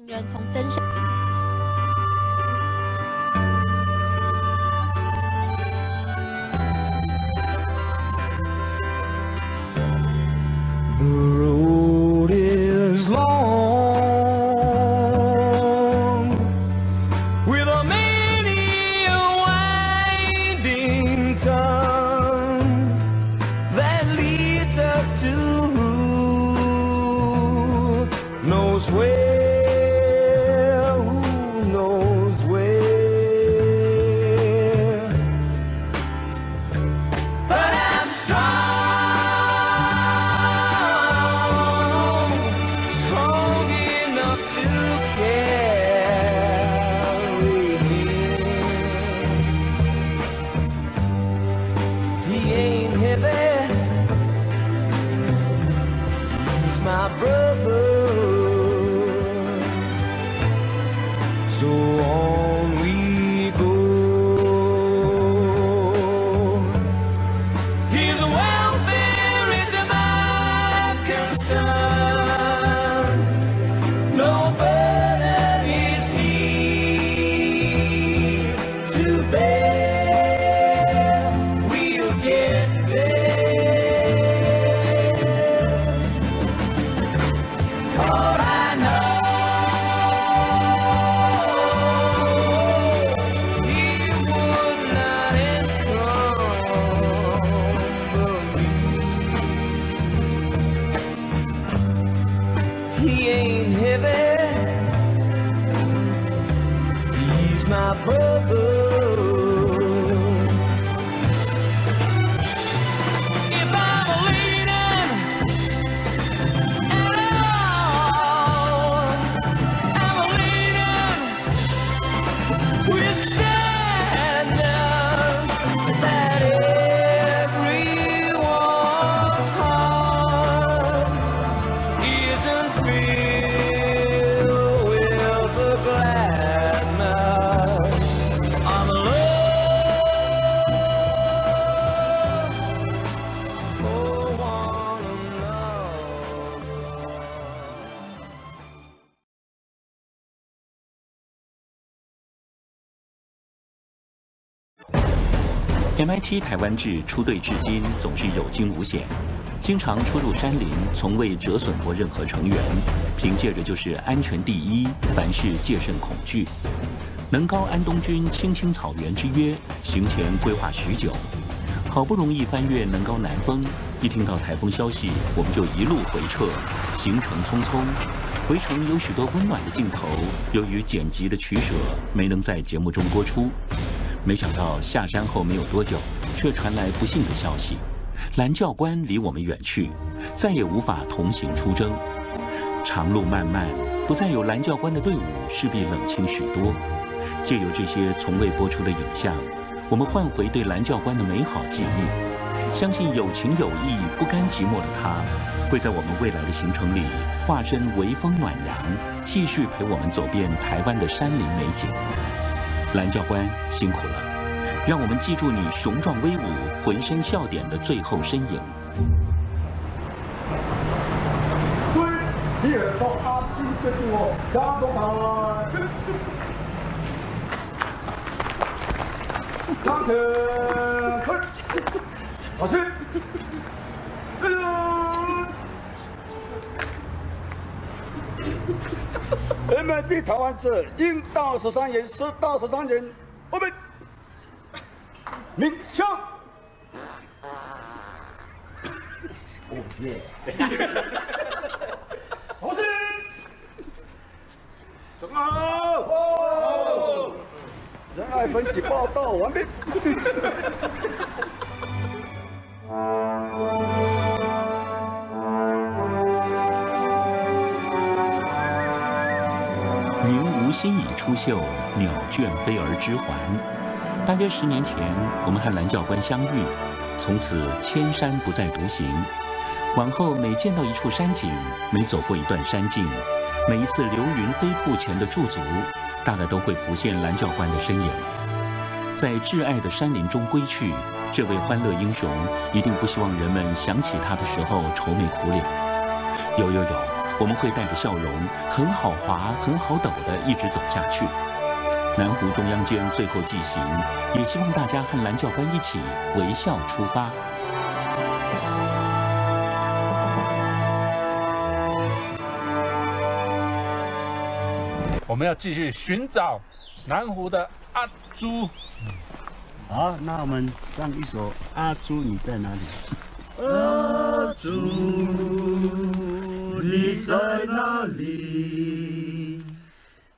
行人从登山。I T 台湾制出队至今总是有惊无险，经常出入山林，从未折损过任何成员。凭借着就是安全第一，凡事戒慎恐惧。能高安东军青青草原之约，行前规划许久，好不容易翻越能高南峰，一听到台风消息，我们就一路回撤，行程匆匆。回程有许多温暖的镜头，由于剪辑的取舍，没能在节目中播出。没想到下山后没有多久，却传来不幸的消息：蓝教官离我们远去，再也无法同行出征。长路漫漫，不再有蓝教官的队伍，势必冷清许多。借由这些从未播出的影像，我们换回对蓝教官的美好记忆。相信有情有义、不甘寂寞的他，会在我们未来的行程里化身微风暖阳，继续陪我们走遍台湾的山林美景。蓝教官辛苦了，让我们记住你雄壮威武、浑身笑点的最后身影。台湾制，应到十三人，十到十三人，我们鸣枪。哦耶！好。听，准好。哦，仁爱分析报道完毕。心已出岫，鸟倦飞而知还。大约十年前，我们和蓝教官相遇，从此千山不再独行。往后每见到一处山景，每走过一段山径，每一次流云飞瀑前的驻足，大概都会浮现蓝教官的身影。在挚爱的山林中归去，这位欢乐英雄一定不希望人们想起他的时候愁眉苦脸。有有有。我们会带着笑容，很好滑，很好抖的一直走下去。南湖中央间最后祭行，也希望大家和蓝教官一起微笑出发。我们要继续寻找南湖的阿朱。好，那我们唱一首《阿朱你在哪里》。阿朱你在哪里？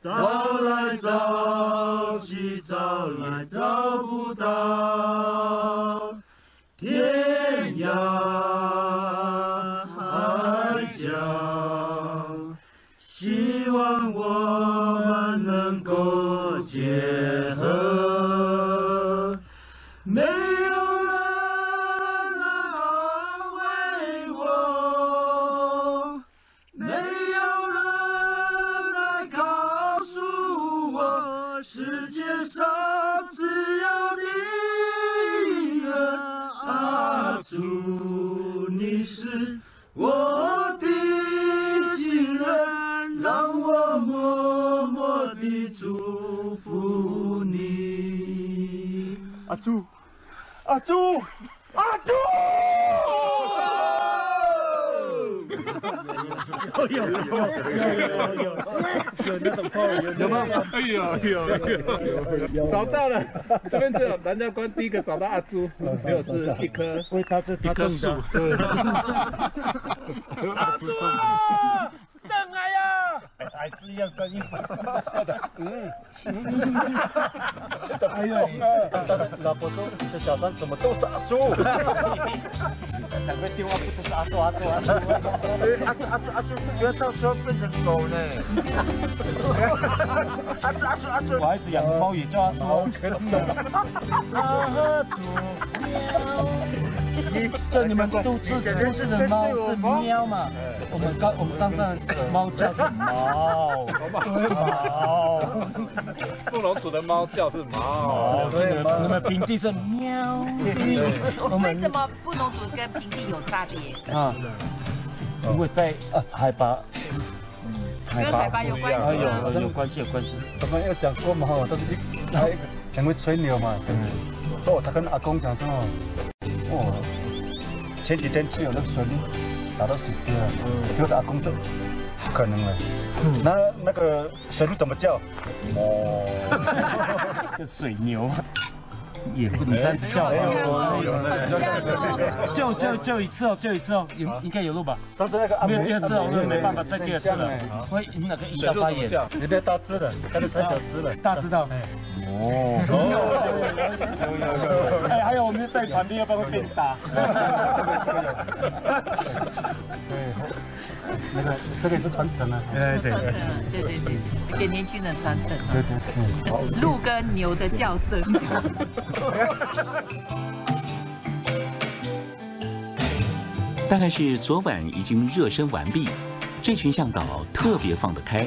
找来找去找来找不到，天涯我的亲人，让我默默地祝福你。阿朱，阿朱，阿朱！有有有有有有，找到了！这边只有南教官第一个找到阿朱，就是一棵为他这一棵树。阿朱，孩子一样声音。哎呦，老婆说这小三怎么都是阿朱？两个电话都是阿朱阿朱阿朱？阿朱阿朱阿朱，不要到时候变成狗呢。阿朱阿朱阿朱，我孩子养猫也叫阿朱。阿朱喵，叫你们都知都市的猫是喵嘛？我们刚我们山上猫叫是猫，对毛。布农族的猫叫是猫，对？你们平地是喵。为什么布农族跟平地有差别？啊，因为在呃海拔，跟海拔有关系吗？有有关系有关系。我们有讲过嘛？哈，都是一他很会吹牛嘛，对不对？哦，他跟阿公讲说，哦，前几天只有那个水打到几只了，就是阿公的不可能了。那那个水鹿怎么叫？哦，就水牛，也不能这样子叫吧？就就就一次哦，就一次哦，有应该有路吧？上次那个没有第二次哦，梅没办法再第二次了，会引那个引导发炎。你别大只的，但是太小只了。大知道。哦，哎，还有我们在船边，要不然会变大。那个这个也是传承啊。哎，对对对对，给年轻人传承。对对对。鹿跟牛的叫声。大概是昨晚已经热身完毕，这群向导特别放得开，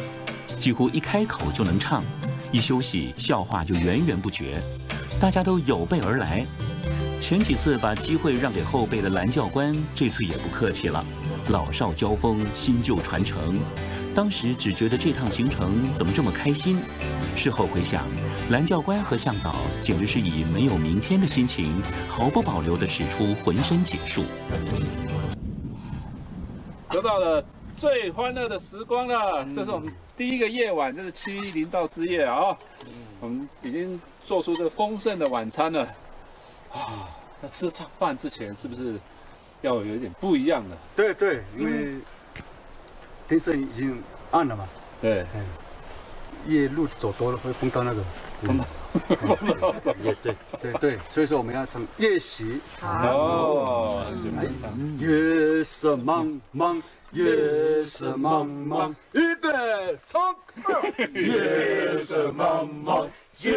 几乎一开口就能唱，一休息笑话就源源不绝，大家都有备而来。前几次把机会让给后辈的蓝教官，这次也不客气了，老少交锋，新旧传承。当时只觉得这趟行程怎么这么开心，事后回想，蓝教官和向导简直是以没有明天的心情，毫不保留地使出浑身解数。得到了最欢乐的时光了。这是我们第一个夜晚，就是七零道之夜啊。我们已经做出这个丰盛的晚餐了啊。那吃饭之前是不是要有一点不一样的？对对，因为天色已经暗了嘛，对，夜路走多了会碰到那个。碰到。也对对对，所以说我们要唱夜袭。哦，夜色茫茫，夜色茫茫，预备唱。夜色茫茫，夜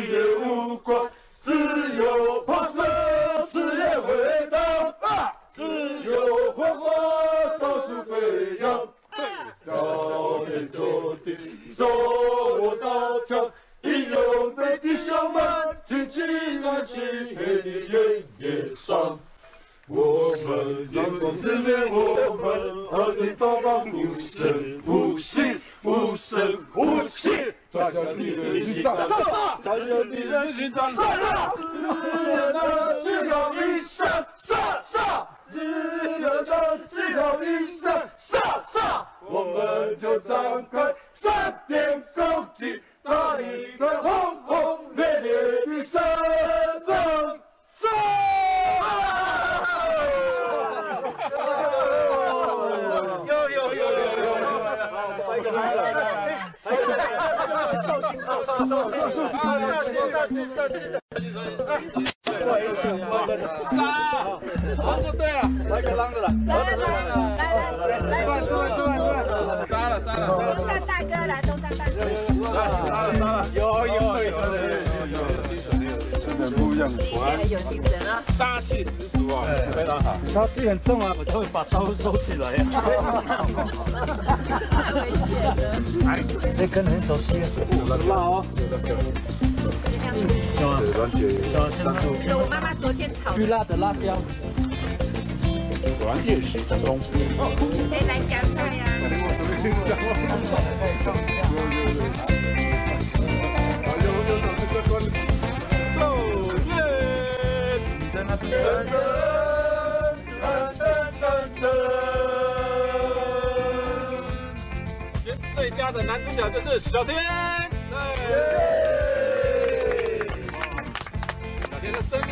夜无关，自由跋涉，事业伟大，自由活泼，到处飞扬，高天着地，手握刀枪。英勇的弟兄们，请记在漆黑的原野上，我们有世界，我们和你发放无声无息，无声无息。大家你的心脏，大家你的心脏，杀杀！日夜的心跳一声，杀杀！日夜的心跳一声，杀杀！我们就张开三点手击，打一个轰轰烈烈的胜仗。有有有有有，来一个来来来，来一个来，绍兴绍兴绍兴绍兴绍兴的，杀，好，就对了，来个啷的了，来来来来来来，坐坐坐，杀了杀了，东山大哥来，东山大哥，杀了杀了，有有有有有，真的不一样，很有精神啊！杀气十足啊，非常好。杀气很重啊，我就会把刀收起来呀。太危险了。这根很熟悉，辣哦。我妈妈昨天炒巨辣的辣椒，果然夜袭成功。谁来夹菜呀？奏乐，在那边。最佳的男主角就是小天。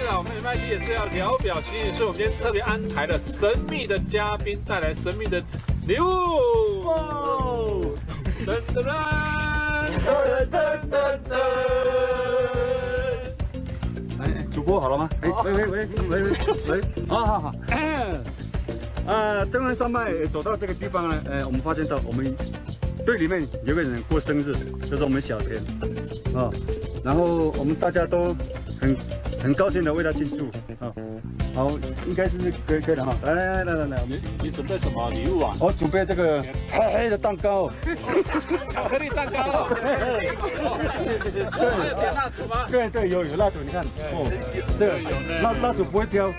啊，我们 MIT 也是要聊表心意，所以我们今天特别安排了神秘的嘉宾带来神秘的礼物。噔噔噔噔噔噔。哎，主播好了吗？哎，喂喂喂喂喂喂，好好 好。呃，正文山脉走到这个地方呢，呃，我们发现到我们队里面有个人过生日，就是我们小田，啊，然后我们大家都很很高兴的为他庆祝，啊，好，应该是可以可以的哈，来来来来来，我们你准备什么礼物啊？我准备这个黑黑的蛋糕，巧克力蛋糕。还有点蜡烛吗？对对，有有蜡烛，你看，哦，这个蜡蜡烛不会飘，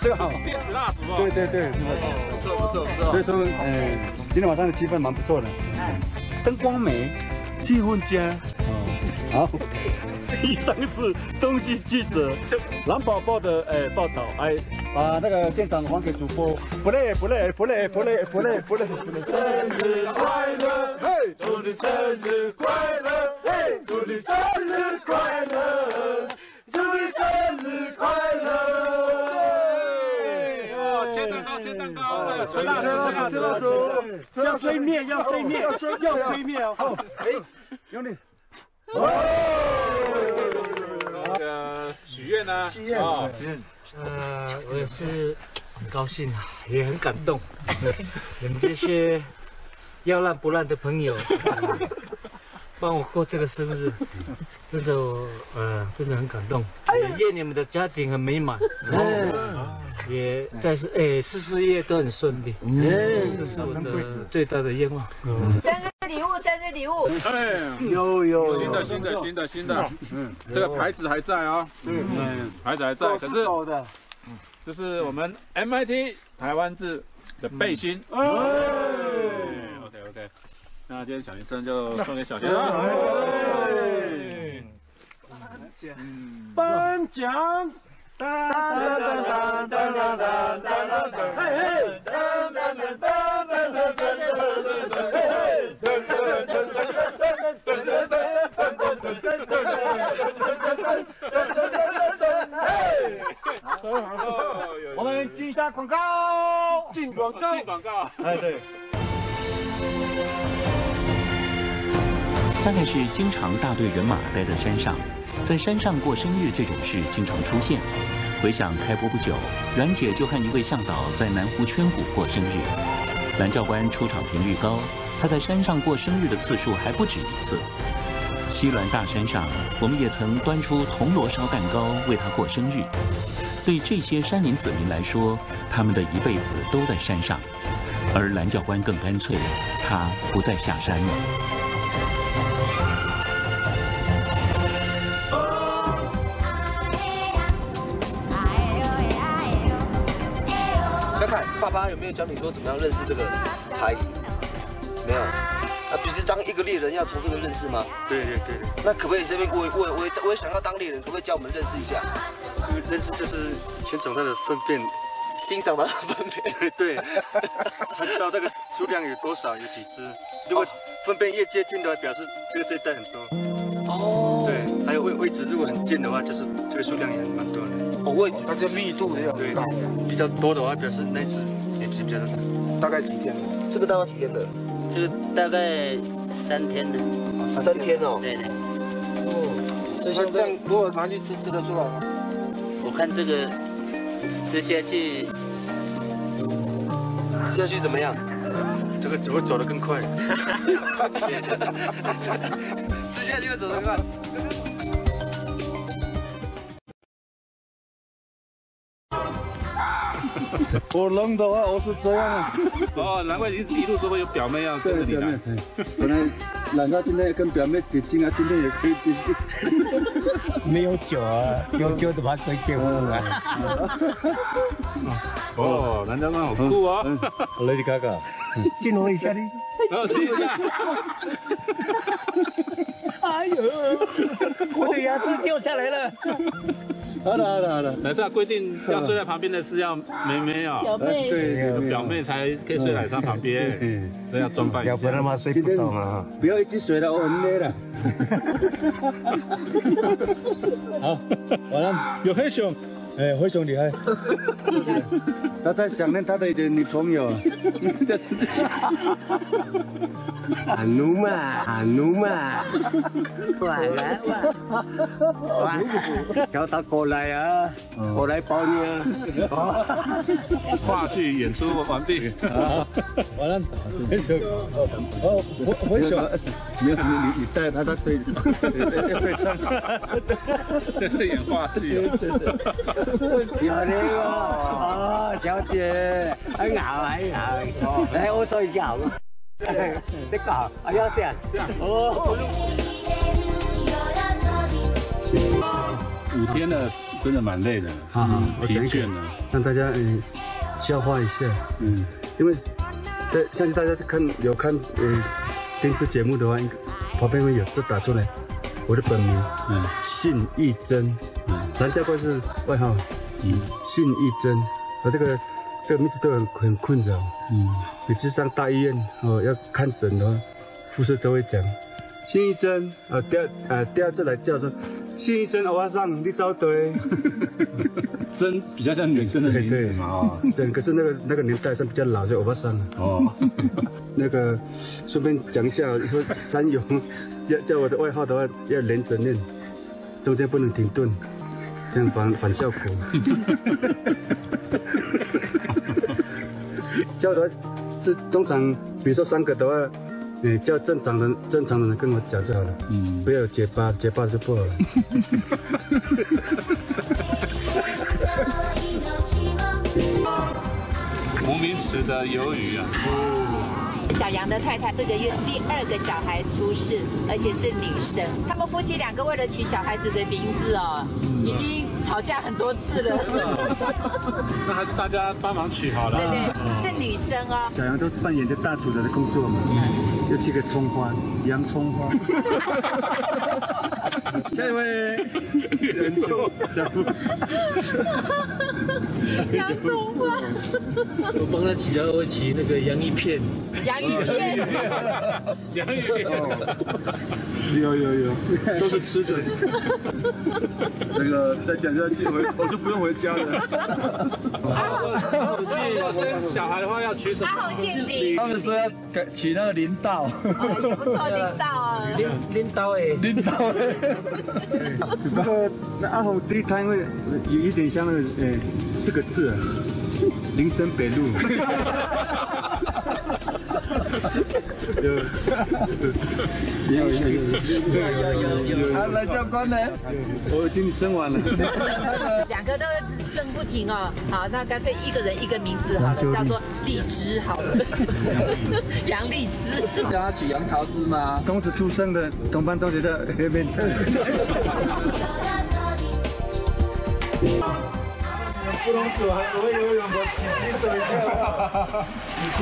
这个好，电子蜡烛哦。对对对，不错不错不错。所以说，呃，今天晚上的气氛蛮不错的，灯光美，气氛佳。好，以上是中戏记者蓝宝宝的呃报道，哎，把那个现场还给主播，不累不累不累不累不累不累不累。生日快乐，嘿，祝你生日快乐，嘿，祝你生日快乐，祝你生日快乐。哦，切蛋糕，切蛋糕，吹蜡烛，吹蜡烛。要吹灭，要吹灭，要吹要吹灭哦。哎，有你。那个许愿呢？许愿呃，我也是很高兴啊，也很感动。你们这些要烂不烂的朋友，帮我过这个生日，真的我呃真的很感动。也愿你们的家庭很美满，也在事诶事事业都很顺利。嗯。这是我的最大的愿望。生日礼物，生日礼物，哎，有有新的新的新的新的，嗯，这个牌子还在啊，嗯，牌子还在，可是的，这是我们 MIT 台湾字的背心。OK OK，那今天小学生就送给小学生。颁奖。我们进一下广告。进广告，进广告。哎，对。大概是经常大队人马待在山上，在山上过生日这种事经常出现。回想开播不久，阮姐就和一位向导在南湖圈谷过生日。蓝教官出场频率高，他在山上过生日的次数还不止一次。西峦大山上，我们也曾端出铜锣烧蛋糕为他过生日。对这些山林子民来说，他们的一辈子都在山上，而蓝教官更干脆，他不再下山了。看看爸爸有没有教你说怎么样认识这个牌椅？没有。啊，不是当一个猎人要从这个认识吗？对对对对，那可不可以这边我我我我也想要当猎人，可不可以教我们认识一下？这个认识就是先从它的粪便，欣赏它的粪便。对，才知道这个数量有多少，有几只。如果粪便越接近的话，表示这个这一带很多。哦。对，还有位位置如果很近的话，就是这个数量也蛮多的。哦，位置它这密度也对很高。，比较多的话，表示那只大。概几天呢？这个大概几天的？这个大概三天的，三天哦。对对，所以现在那这样如果拿去吃，吃得出来吗？我看这个吃下去，吃下去怎么样？这个会走得更快。吃下去会走得快。我扔的话，我是这样啊。哦，难怪你一路都会有表妹要跟着你来。本来难道今天跟表妹比亲啊，今天也可以比亲。没有酒啊，有酒的话可以结婚啊。哦，南家妈好酷啊。Lady Gaga，进入一下你。然后听一下。哎呦，我的牙齿掉下来了。好了好了好了，奶茶规定要睡在旁边的是要妹妹哦，表妹对表妹才可以睡在他旁边，嗯，所以要装扮一下。要不然嘛睡不着嘛。不要一直睡了，我很累了。好，完了，有黑熊，哎，灰熊厉害。他在想念他的女朋友。喊奴嘛，喊奴嘛。晚来晚，晚，叫他过来啊，过来抱你啊。话剧演出完毕。完了，灰熊，哦，灰灰熊，没有你你你带他，他对对对唱。这是演话剧。有那个哦，小姐，哎咬哎咬，来我做一下好吗？这个，哎要这样，这样哦。五天了，真的蛮累的，好好，我疲倦了。让大家嗯消化一下，嗯，因为在相信大家看有看嗯电视节目的话，应该旁边会有字打出来，我的本名，嗯，信义珍，嗯，蓝教官是外号，嗯，信义珍，我这个这个名字都很很困扰，嗯，每次上大医院哦要看诊的话，护士都会讲信义珍，啊第二啊第二次来叫说。信义珍，我上你找对。真比较像女生的名字嘛，哦，对，可是那个那个年代是比较老，就欧巴桑了。哦，那个顺便讲一下，以后三勇 要叫我的外号的话，要连着念，中间不能停顿，这样反反效果。叫的话是通常，比如说三个的话，你叫正常人正常人跟我讲就好了，嗯，不要有结巴，结巴就不好了。无名指的鱿鱼啊，小杨的太太这个月第二个小孩出世，而且是女生。他们夫妻两个为了取小孩子的名字哦，已经吵架很多次了。那还是大家帮忙取好了。对对，是女生哦。小杨都扮演着大主人的工作嘛，又切个葱花，洋葱花。下一位，人寿小洋葱花，我帮他起叫会起那个洋芋片，洋芋片，洋芋片，有有有，都是吃的。那个再讲下去，我我就不用回家了。好，去生小孩的话要取什么？阿红姓林，他们说要改取那个林道，哦也不错，领导哦。拎拎刀哎，林道。那个那阿红第一摊会有一点像那个呃四个字啊，林森北路。有有有有有有啊，来教官呢？我已经生完了。两个都争不停哦。好，那干脆一个人一个名字好了，叫做荔枝好了。杨荔枝。叫他取杨桃枝吗？同时出生的同班同学叫黑面针。不能走，还不会游泳的，请举手一下。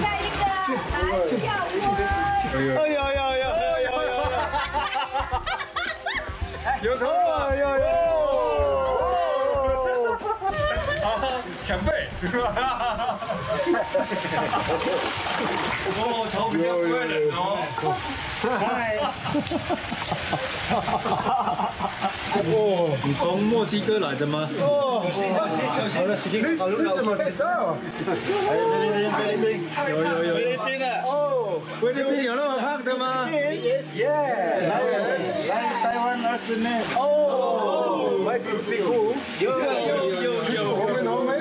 下一个韩教官。哎呦哎呦哎呦哎呦哎呦！有头了！哎呦前辈。哦，头比较不会冷哦。嗨。哦，你从墨西哥来的吗？哦，小心小心小心！好了，你怎么知道？菲律宾，菲律宾，有有有菲律宾的。哦，菲律宾有那么胖的吗？耶耶！来来台湾二十年。哦，外国屁股。有有有有，我们我们。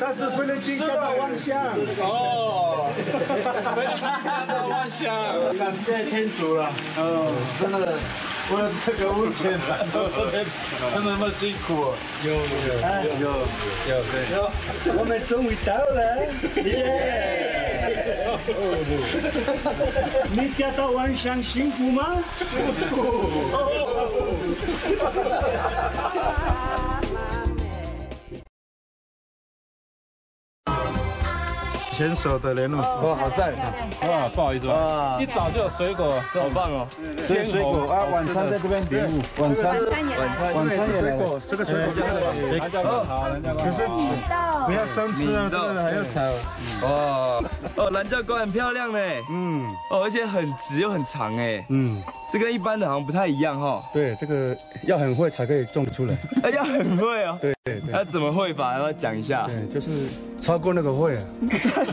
他是菲律宾驾到万象。哦，菲律宾驾到万象。感谢天主了。哦，真的。为了这个物件，都真的那么辛苦。有有有有有对。有，我们终于到了，耶！你家到晚上辛苦吗？辛苦。牵手的联络，哇，好赞！哇，不好意思啊，一早就有水果，好棒哦！水水果啊，晚餐在这边，礼物，晚餐，晚餐，晚餐也来，这个水果加这个，蓝教官好，蓝教官，可是不要生吃啊，这个还要炒。哇，哦，蓝教官很漂亮呢，嗯，哦，而且很直又很长哎，嗯，这跟一般的好像不太一样哈。对，这个要很会才可以种出来，哎，要很会哦。对对对，那怎么会法？要不要讲一下？对，就是超过那个会啊。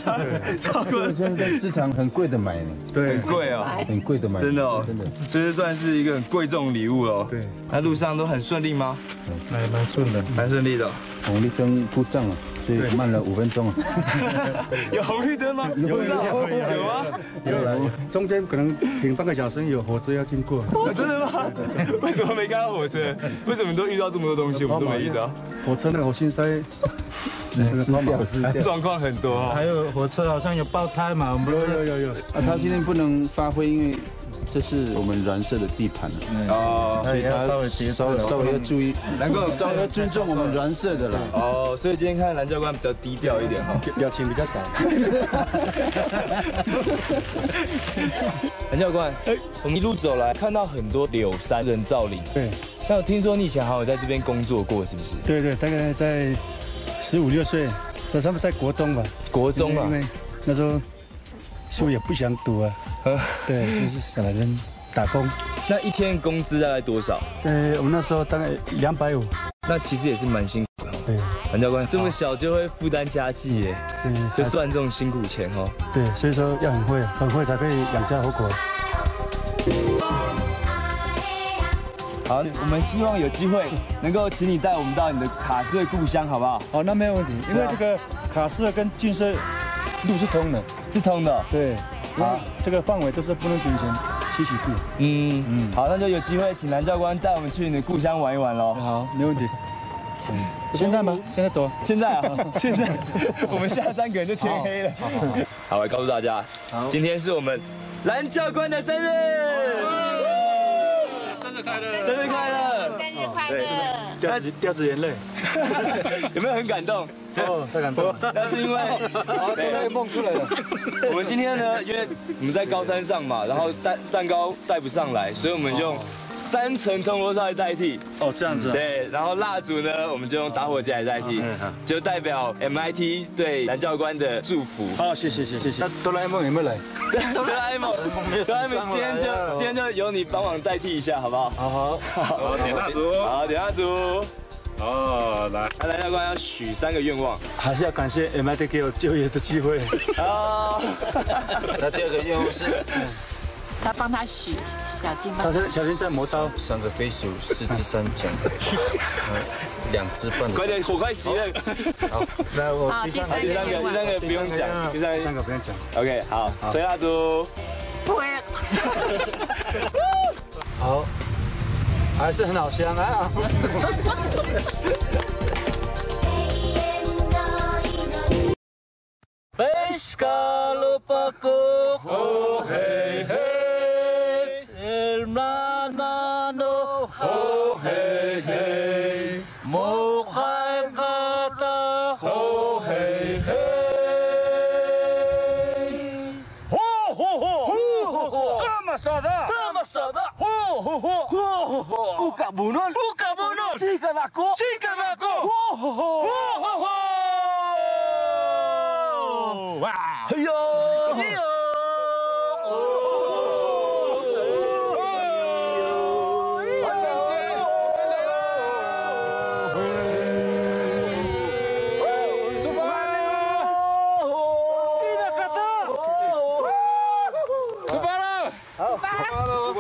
超贵现在在市场很贵的买呢，对，很贵哦，很贵的买，真的哦，真的，这算是一个很贵重礼物哦。对，那路上都很顺利吗？蛮蛮顺的，蛮顺利的。红绿灯故障了，所以慢了五分钟啊。有红绿灯吗？有有有啊，有。中间可能停半个小时，有火车要经过。真的吗？为什么没看到火车？为什么都遇到这么多东西，我们都没遇到？火车那个心塞。状况很多，还有火车好像有爆胎嘛？有有有有。啊，他今天不能发挥，因为这是我们蓝色的地盘哦，所以他稍微稍微稍微要注意，能够 稍微要尊重我们蓝色的了。哦，所以今天看蓝教官比较低调一点哈，表情比较少。蓝教官，哎，我们一路走来看到很多柳山人造林。对。那我听说你以前好像在这边工作过，是不是？对对，大概在。十五六岁，那他们在国中吧？国中啊，因为那时候书也不想读啊。对，就是想来人打工。那一天工资大概多少？呃，我们那时候大概两百五。那其实也是蛮辛苦的。对，韩教官这么小就会负担家计耶。对，就赚这种辛苦钱哦。对，所以说要很会，很会才可以养家糊口。好，我们希望有机会能够请你带我们到你的卡斯的故乡，好不好？好，那没有问题，因为这个卡斯跟郡社路是通的，是通的。对，好，这个范围都是不能平行七喜度。嗯嗯，好，那就有机会请蓝教官带我们去你的故乡玩一玩喽。好，没问题。嗯，现在吗？现在走？现在啊，现在 我们下山可能就天黑了。好，好，我告诉大家，今天是我们蓝教官的生日。生日快乐！生日快乐！生日快乐！掉掉子眼泪，有没有很感动？哦，太感动！那是因为对梦出来了。我们今天呢，因为我们在高山上嘛，然后蛋蛋糕带不上来，所以我们用。三层铜锣烧来代替哦，这样子对，然后蜡烛呢，我们就用打火机来代替，就代表 MIT 对蓝教官的祝福。好，谢谢谢谢谢。那哆啦 A 梦有没有来？哆啦 A 梦，哆啦 A 梦今天就今天就由你帮忙代替一下，好不好？好好好，点蜡烛，好点蜡烛。哦，来，来教官要许三个愿望，还是要感谢 MIT 给我就业的机会。啊，那第二个愿望是。他帮他许小金吧。他是小金在磨刀。三个飞鼠，四只山羌，两只笨。快点，火快熄了。好，来我第三个，第三个，第三个不用讲，第三个不用讲。OK，好，吹蜡烛。好，还是很好香啊。hermano, oh hey hey, mochaim kata, oh hey hey. Ho ho ho, ho ho ho, sada, kama sada, ho ho ho, ho ho ho. Uka bunol, uka bunol, Chica ako, chica ako, ho ho ho, ho ho ho. Wow. Yo, yo.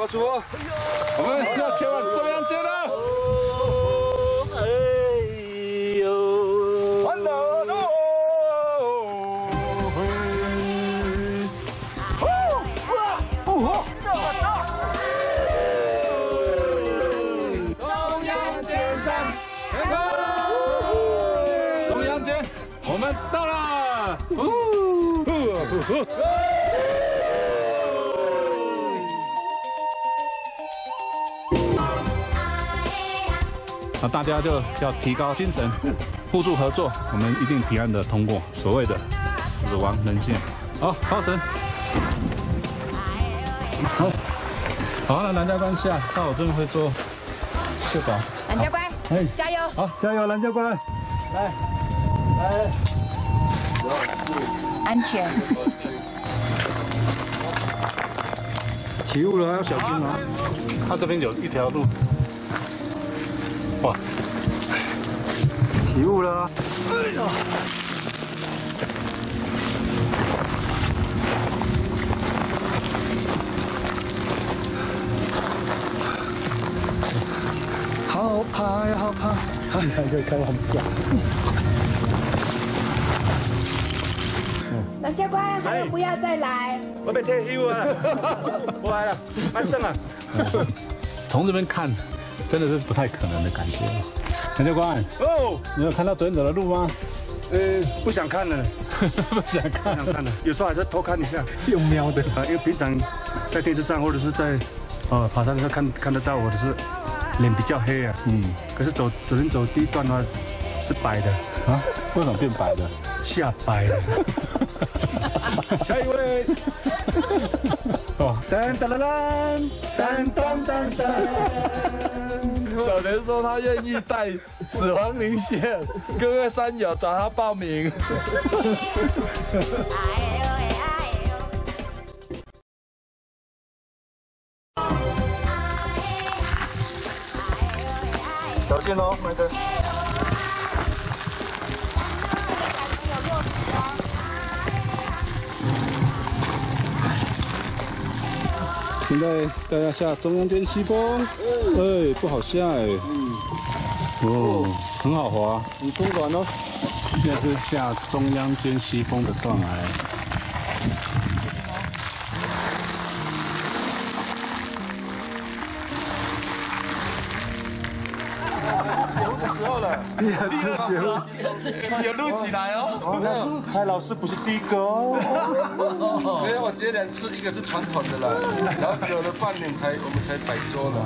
发了，出发出发！我们要前往中央街了。哎呦！完了喽！中那大家就要提高精神，互助合作，我们一定平安的通过所谓的死亡人线。好，高神。好，好，那蓝教官下到我这边会做确保。蓝教官，哎加油！好，加油，蓝教官！来，来，安全。起雾了要小心啊！他这边有一条路。起雾了！哎呀！好怕呀，好怕！你还可以开玩笑。蓝教官，还有不要再来。我被退休啊！我来了，安生啊！从这边看，真的是不太可能的感觉。陈教官，哦，你有看到昨天走的路吗？呃，不想看了，不想看，不想看了。有时候还是偷看一下，用瞄的。啊，因为平常在电视上或者是在呃爬山的时候看看得到我的是脸比较黑啊，嗯，可是走昨天走第一段的话是白的。啊，为什么变白的？吓白了。下一位，哦，噔噔噔噔噔噔噔。小莲说他愿意带死亡明线，哥哥三友找他报名。小心哦，麦哥。现在大家下中央间西风，哎，不好下哎，哦，很好滑，很松软哦。现在是下中央间西风的断崖。第二次节目，有录起来哦。蔡老师不是第一个哦。没有，我接两次一个是传统的啦，然后隔了半年才我们才摆桌的。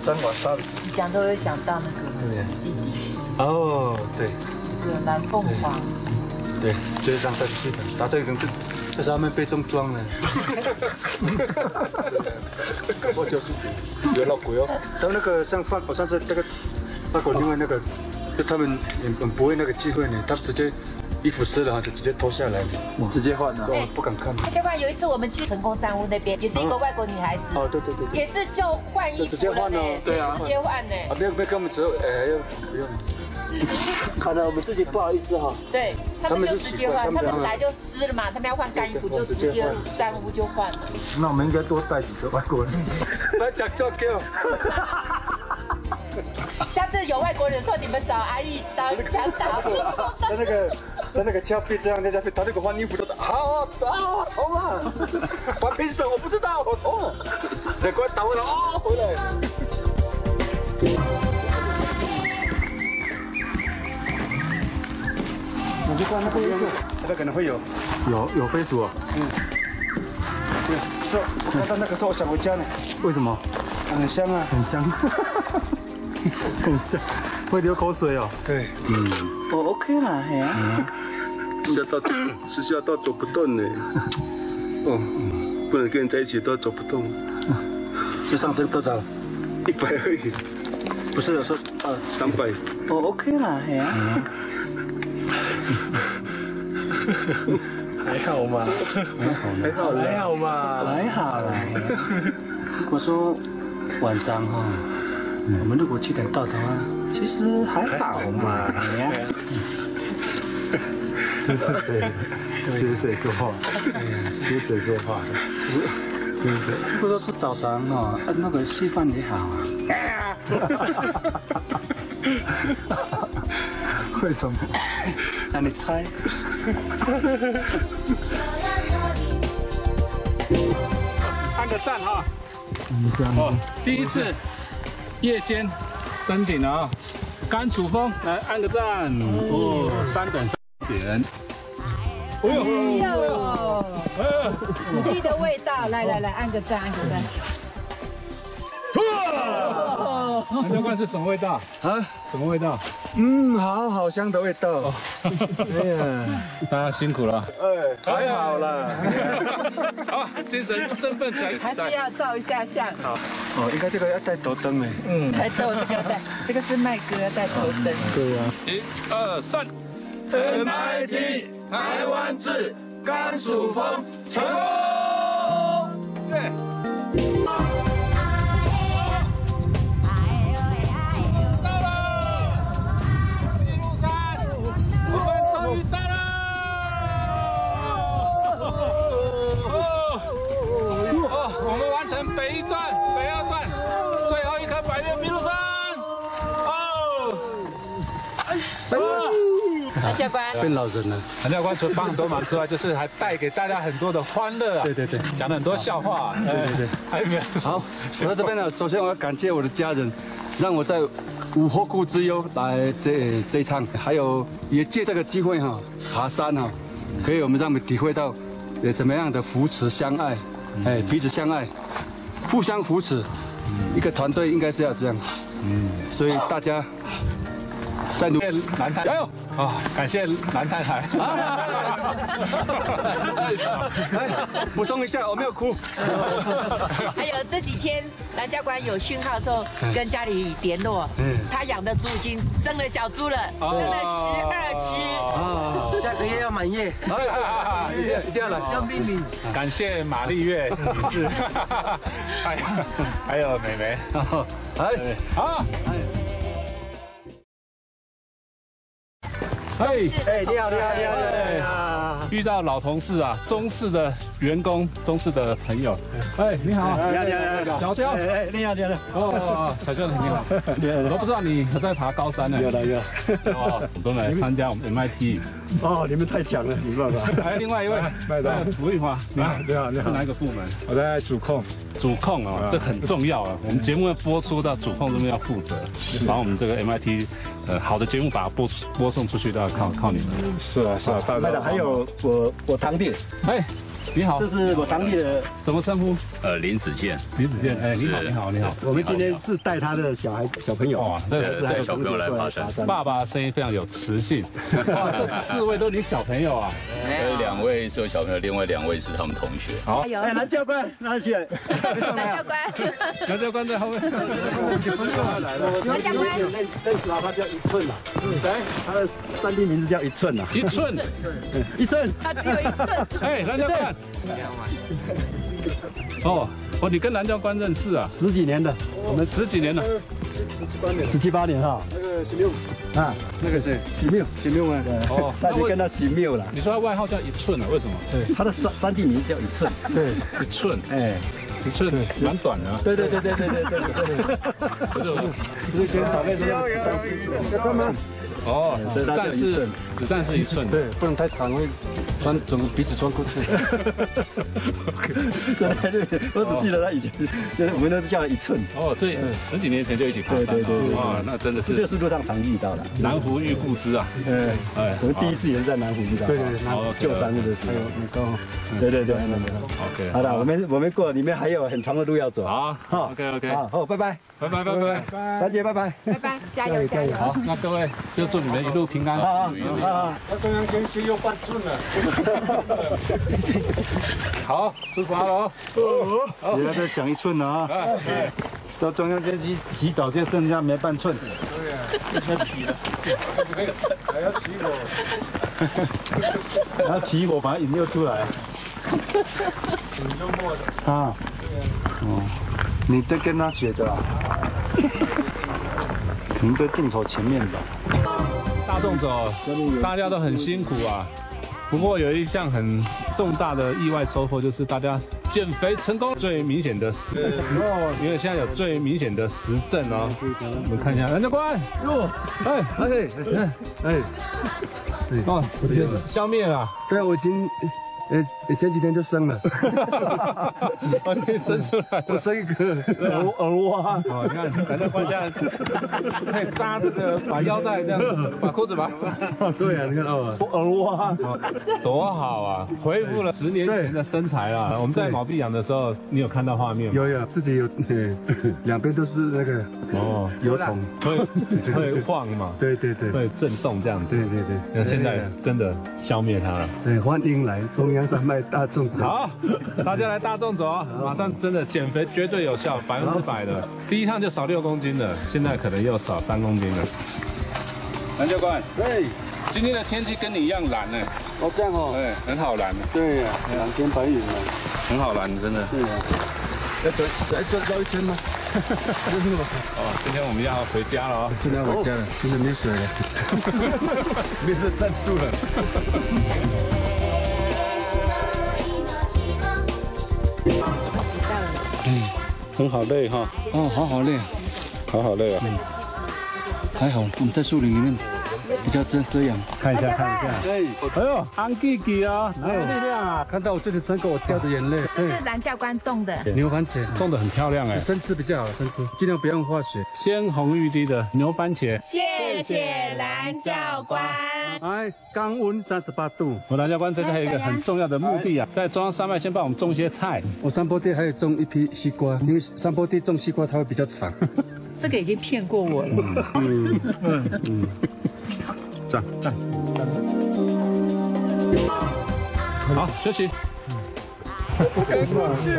真晚上。讲都会想到那个弟弟，哦，对那个蓝凤凰。对，就是这样带去的，打这个这这是他们被重装了。我就是有老鬼哦。他们那个像放，我上次那个法国另外那个，就他们很很不会那个忌讳呢，他直接衣服湿了就直接脱下来，直接换了，我不敢看。蓝教官有一次我们去成功山屋那边，也是一个外国女孩子。哦，对对对对。也是就换衣服了呢，对啊，直接换呢。啊，没有没有跟我们只有哎要不用。看到我们自己不好意思哈。对他们就直接换，他们来就湿了嘛，他们要换干衣服就直接三屋就换了。那我们应该多带几个外国人。来讲这个。下次有外国人说，你们找阿姨当向导。在那个在那个峭壁这样在下面，他那个换衣服都好啊，冲啊！玩评审我不知道，我冲。再快打回来啊，回来。你就看那个那个，那可能会有有有飞鼠哦。嗯。对，是，我看到那个时候我想回家呢。为什么？很香啊，很香，很香，会流口水哦。对，嗯，我 OK 啦，嘿啊。吓到是吓到走不动呢。哦，不能跟人在一起都走不动。是上升多少？一百而已，不是我说呃三百。我，OK 啦，嘿啊。还好嘛，还好啦还好嘛，还好啦。如果说晚上哈，我们如果七点到的话，其实还好嘛。你呀，这 是谁？学谁说话？学谁说话？真是。如果说是早上哦，那个稀饭也好啊。为什么？那你猜？按个赞哈。哦，第一次夜间登顶了啊！甘楚峰来按个赞哦，三等三点。哎呦，哎呦，土地的味道，来来来，按个赞，按个赞。蓝教官是什么味道啊？什么味道？嗯，好好香的味道。哎呀，大家辛苦了。哎，还好了。好，精神振奋起来。还是要照一下相。好。哦，应该这个要带头灯哎。嗯，带头这个带，这个是麦哥要带头灯。对啊。一二三，MIT 台湾制甘薯风成功。对。北一段、北二段，最后一颗百岳麋鹿山。哦，蓝教官变老人了。蓝教官除了帮很多忙之外，就是还带给大家很多的欢乐啊。对对对，讲了很多笑话。对对对，还有没有？好，我在这边呢，首先我要感谢我的家人，让我在无后顾之忧来这这一趟，还有也借这个机会哈，爬山哈，可以我们让我们体会到，呃怎么样的扶持相爱，哎彼此相爱，互相扶持，一个团队应该是要这样，嗯，所以大家在努力，南太加油啊！感谢南太太。来补充一下，我没有哭。还有这几天蓝教官有讯号之后，跟家里联络，他养的猪已经生了小猪了，生了十二只，下个月要满月，一定一定要来，要命名。感谢马丽月女士，还还有美眉，哎，好。哎哎，你好你好你好你好！遇到老同事啊，中式的员工，中式的朋友。哎，你好，你好你好你好，小娇，哎你好你好哦，小娇你好，你好我都不知道你还在爬高山呢。有了有。哦，我都来参加我们 MIT。哦，你们太强了，没办法。还有另外一位，麦导，吴玉华，你好你好你好，是哪一个部门？我在主控，主控啊，这很重要啊。我们节目要播出到主控这边要负责，把我们这个 MIT 呃好的节目把它播播送出去都要靠靠你们。是啊是啊，大麦导还有我我堂弟诶你好，这是我当地的，怎么称呼？呃，林子健，林子健，哎，你好你好你好，我们今天是带他的小孩小朋友，哇，这是带小朋友。来爬山，爸爸声音非常有磁性，哇，这四位都是你小朋友啊，有两位是我小朋友，另外两位是他们同学。好，哎，蓝教官拿起来，蓝教官，蓝教官在后面，蓝教官，那喇叭叫一寸呐，谁？他的三地名字叫一寸呐，一寸，一寸，他只有一寸，哎，蓝教官。哦，哦，你跟蓝教官认识啊？十几年的，我们十几年了，十七八年，十七八年哈。那个喜缪啊，那个谁？喜缪，喜缪啊。哦，那就跟他喜缪了。你说他外号叫一寸啊？为什么？对，他的山山地名字叫一寸。对，一寸，哎，一寸，蛮短的。对对对对对对对对。这个先打开这个，干嘛？哦，子弹是子弹是一寸，对，不能太长，会穿从鼻子穿过去。真的，我只记得他以前，就是我们都叫他一寸。哦，所以十几年前就一起爬山。对对对，哇，那真的是这是路上常遇到的。南湖遇故知啊，嗯，哎，我们第一次也是在南湖遇到。对对对，旧山的时候，那个，对对对，OK。好的，我们我们过里面还有很长的路要走。好，好，OK OK，好，好，拜拜，拜拜拜拜拜，三姐拜拜，拜拜，加油加油。好，那各位就。祝你们一路平安！啊啊啊！他中央天气又半寸了。好，出发了哦！哦，你要再想一寸了啊！到中央阶级洗澡就剩下没半寸。对呀，太皮了，还要起火，然后起火把引诱出来。挺幽默的。啊，哦，你在跟他学的啊？可能在镜头前面吧。大众走，大家都很辛苦啊。不过有一项很重大的意外收获，就是大家减肥成功最明显的实哦，因为现在有最明显的实证哦。我们看一下，蓝教官，哟，哎哎哎哎，哦，消灭了。对啊，我已经。呃，前几天就生了，哦，你生出来，我生一个耳耳蜗，哦，你看，反正放下可以 扎这个，把腰带这样，把裤子把它扎，对啊，你看哦，耳挖，多好啊，恢复了十年前的身材了。我们在毛碧养的时候，你有看到画面吗？有有，自己有，两边都是那个哦，油桶，会 会晃嘛，对对对，会震动这样子，对对对，那现在真的消灭它了，对，欢迎来中。阳山脉大众走，好，大家来大众走啊！马上真的减肥绝对有效，百分之百的。第一趟就少六公斤了，现在可能又少三公斤了。蓝教官，对，今天的天气跟你一样蓝呢。哦，这样哦，对，很好蓝。对呀，蓝天白云啊，很好蓝，真的。对呀，要走再走绕一圈吗？哦，今天我们要回家了哦，今天要回家了，今天没水了，没事站住了。很好累哈，哦，好好累，好好累啊。嗯，还好我们在树林里面比较遮遮阳。看一下，看一下。哎，哎呦，安弟弟啊，哪有力量啊？看到我这里真给我掉的眼泪。这是蓝教官种的牛番茄，种的很漂亮哎。生吃比较好，生吃，尽量不用化学。鲜红欲滴的牛番茄。谢谢蓝教官。哎，高温三十八度。我蓝教官这次还有一个很重要的目的啊，在中央山脉先帮我们种一些菜。我山坡地还有种一批西瓜，因为山坡地种西瓜它会比较长。这个已经骗过我了。嗯嗯嗯。站站。好，休息。不该过去。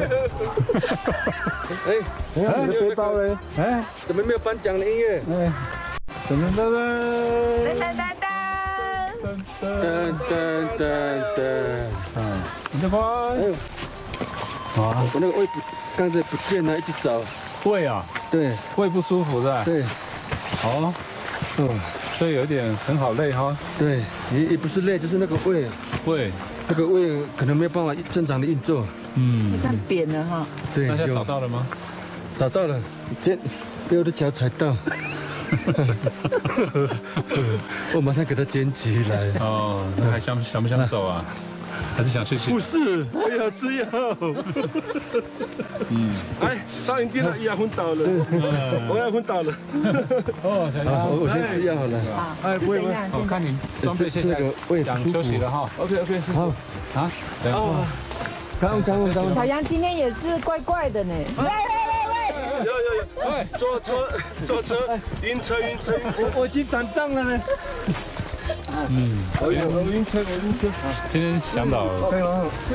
哎，哎你的背包嘞？哎，怎么没有颁奖的音乐？哎，噔噔噔噔噔噔噔噔噔噔。嗯，你的包。哎呦，啊，我那个胃不，刚才不见了，一直找。胃啊？对，胃不舒服是吧？对。好。嗯。所以有点很好累哈，对，也也不是累，就是那个胃，胃，那个胃可能没有办法正常的运作，嗯，像扁了哈，对，大家找到了吗？找到了，这被我的脚踩到，我马上给它捡起来，哦，那还想想不想走啊？还是想休息？不是，我要吃药。嗯，哎，到营地了，也昏倒了，我要昏倒了。哦，小杨，我先吃药好了。哎，不会不会，我看你装备现在想休息了哈。OK OK，好。啊，等一下。刚刚刚。小杨今天也是怪怪的呢。喂喂喂喂！有有有，哎，坐车坐车，晕车晕车晕车，我已经长大了呢。嗯，我晕车，我晕车。今天向导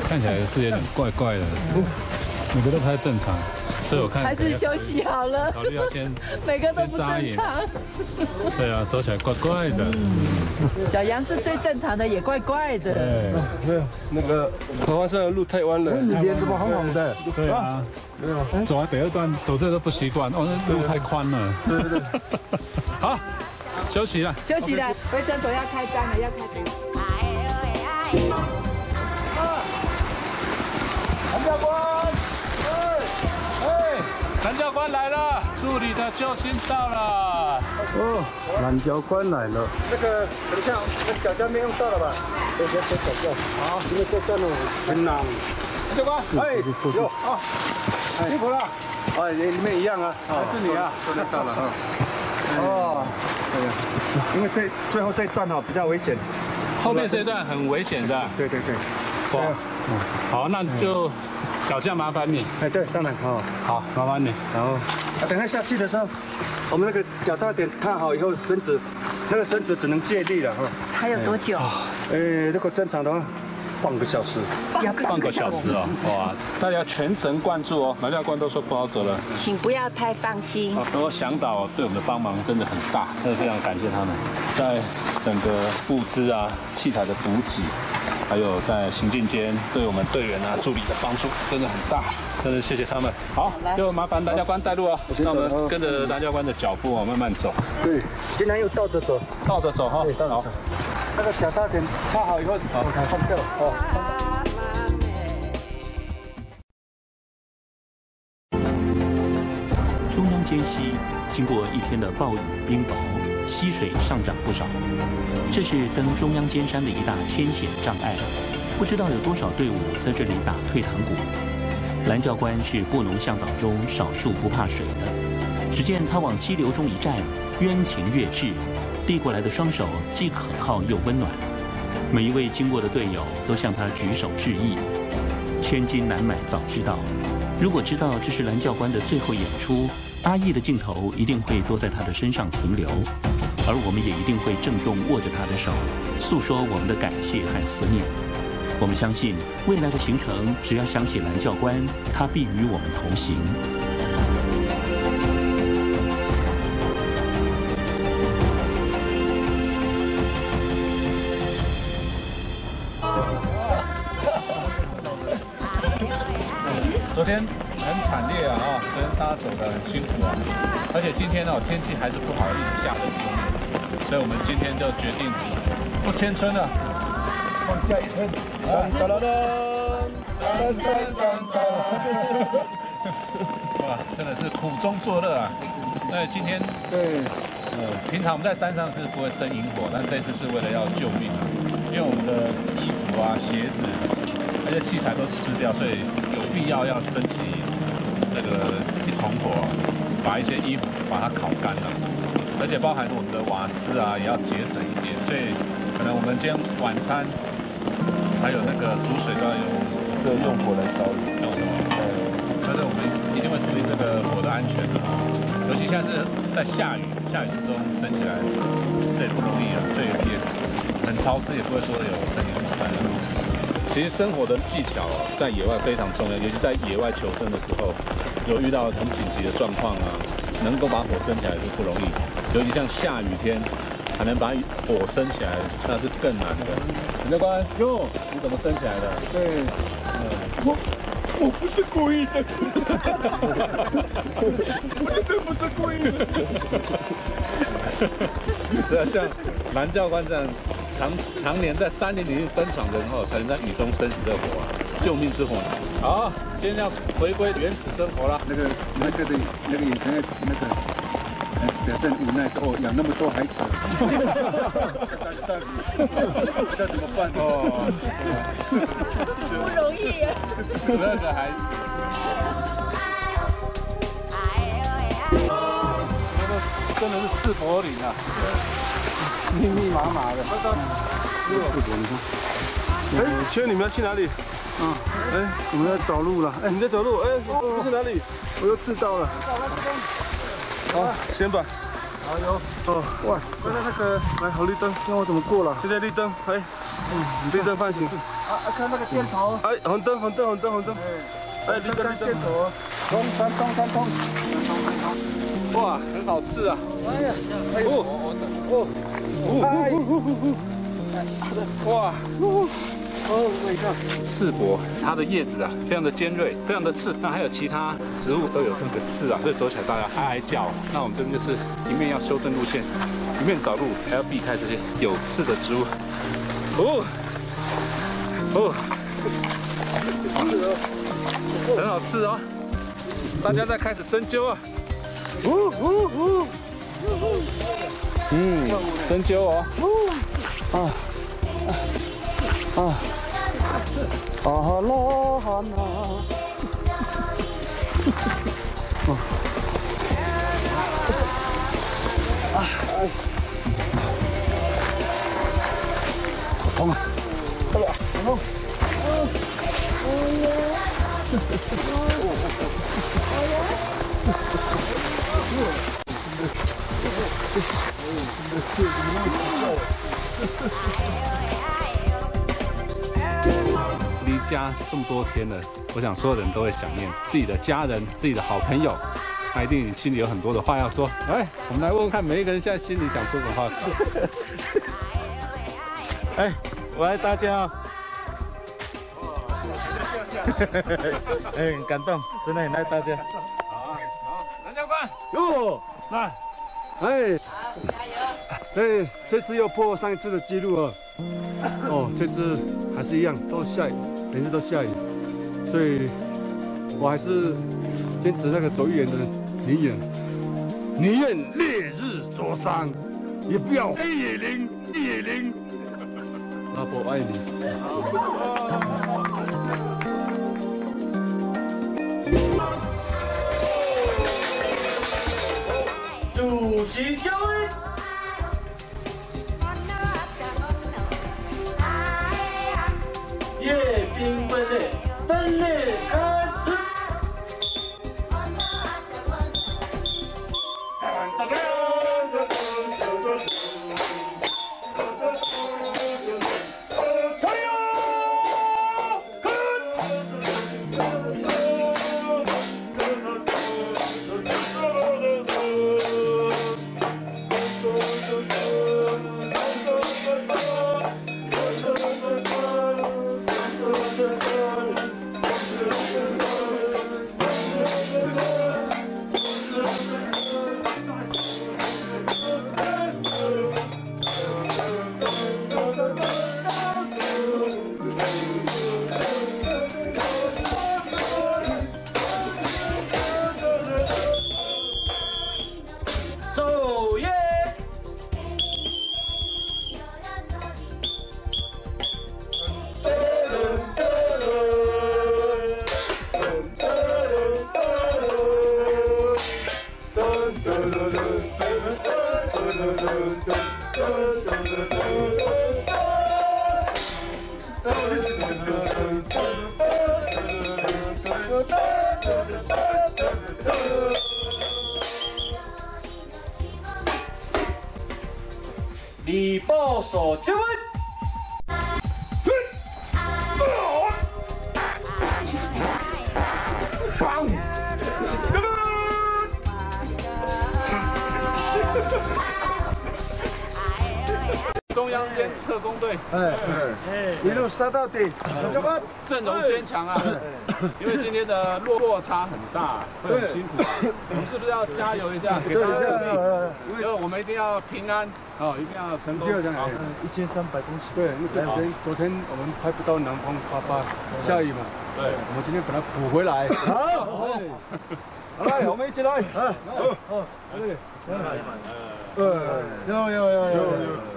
看起来是有点怪怪的，每个都不太正常，所以我看还是休息好了。考虑要先 每个都不正常。对啊，走起来怪怪的。小杨是最正常的，也怪怪的。对，没有那个台湾山的路太弯了，脸怎么红红的？对啊，没有。走完北二段走这都不习惯，哦，那路太宽了。对对对，好。休息了，休息了，卫生所要开张了，要开张。蓝教官，哎哎，蓝教官来了，助理的救星到了。哦，蓝教官来了。那个，等一下，那脚架没用到了吧？我先先脚架。好，因为这站了很难。蓝教官，哎，有啊，辛苦了。哎，你们一样啊，还是你啊？终于到了啊。哦。对，因为这最后这一段哦比较危险，后面这一段很危险的。对对对，哇，好，那就脚架麻烦你。哎，对，当然好，好，麻烦你。然后，啊，等下下去的时候，我们那个脚踏点踏好以后，绳子那个绳子只能借力了哈。还有多久？呃，如果正常的话，半个小时，半个小时哦，哇！大家全神贯注哦，南教官都说不好走了。请不要太放心。啊，不过向导对我们的帮忙真的很大，真的非常感谢他们，在整个物资啊、器材的补给，还有在行进间对我们队员啊、助理的帮助，真的很大，真的谢谢他们。好，就麻烦南教官带路啊，那我们跟着南教官的脚步哦，慢慢走。对，现在又倒着走，倒着走哈。好，那个小大点插好以后，好，放掉哦。中央间隙经过一天的暴雨冰雹，溪水上涨不少。这是登中央尖山的一大天险障碍，不知道有多少队伍在这里打退堂鼓。蓝教官是布农向导中少数不怕水的。只见他往激流中一站，渊庭跃至，递过来的双手既可靠又温暖。每一位经过的队友都向他举手致意。千金难买早知道，如果知道这是蓝教官的最后演出，阿义的镜头一定会多在他的身上停留，而我们也一定会郑重握着他的手，诉说我们的感谢和思念。我们相信未来的行程，只要想起蓝教官，他必与我们同行。很辛苦啊，而且今天呢天气还是不好，一直下着雨，所以我们今天就决定不迁村了，放假一天。哒哒哒哒哒哒哇，真的是苦中作乐啊！那今天对，呃，平常我们在山上是不会生萤火，但这次是为了要救命啊，因为我们的衣服啊、鞋子那些器材都湿掉，所以有必要要升起这个一重火，把一些衣服把它烤干了，而且包含我们的瓦斯啊也要节省一点，所以可能我们今天晚餐还有那个煮水都要用这用火来烧，用火，但是我们一定会注意这个火的安全的，尤其现在是在下雨，下雨之中升起来，这也不容易啊，这也也很潮湿，也不会说有生意很快的。其实生活的技巧啊，在野外非常重要，尤其在野外求生的时候，有遇到很紧急的状况啊，能够把火升起来是不容易，尤其像下雨天，还能把火升起来，那是更难的。陈教官，哟，你怎么升起来的？对，我我不是故意的，我真的不是故意的。对啊，像蓝教官这样。常常年在山林里面奔闯人后，才能在雨中升起这火啊！救命之火。好，今天要回归原始生活了。那个那个的那个眼神，那个表现无奈说：“哦，养那么多孩子，这怎么办？”哦，不容易啊！十二个孩子，那个真的是赤膊岭啊！密密麻麻的，是的，你看。哎，请问你们要去哪里？啊，哎，我们在找路了。哎，你在走路？哎，你去哪里？我又刺到了。好，先吧。好有。哦，哇塞，那个，来，好绿灯，看我怎么过了？现在绿灯，哎，嗯，绿灯放行。啊啊，看那个箭头。哎，红灯，红灯，红灯，红灯。哎，绿灯，箭头。通通通通通。哇，很好吃啊！哎呀，哦，哦。哦！哦，我看刺柏，它的叶子啊，非常的尖锐，非常的刺。那还有其他植物都有那个刺啊，所以走起来大家哀哀叫。那我们这边就是一面要修正路线，一面找路，还要避开这些有刺的植物。哦，哦，很好吃哦！大家在开始针灸啊！呜呜呜！嗯，针灸哦。啊啊！啊啦哈啦！啊！好痛啊！哎呀，好痛！哎呀！哎呀！家这么多天了，我想所有人都会想念自己的家人、自己的好朋友，他一定心里有很多的话要说。来，我们来问问看，每一个人现在心里想说什么话。哎，我爱大家哦。哎，很感动，真的很爱大家。好，好蓝教官，哟，来，哎，加油哎，这次又破上一次的记录了。哦，这次还是一样，都下雨，每次都下雨，所以我还是坚持那个走一远的名言：宁愿烈日灼伤，也不要黑野林，野林。老婆爱你。主席交位。到底，怎么阵容坚强啊！因为今天的落落差很大，会很辛苦。我们是不是要加油一下，给大家鼓励？因为我们一定要平安哦，一定要成功。好，一千三百公尺。对，因为昨天昨天我们拍不到南方八八，下雨嘛。对，我们今天把它补回来。好，好，来，我们一起来。啊，好，好，对，呃，有有有有有。哇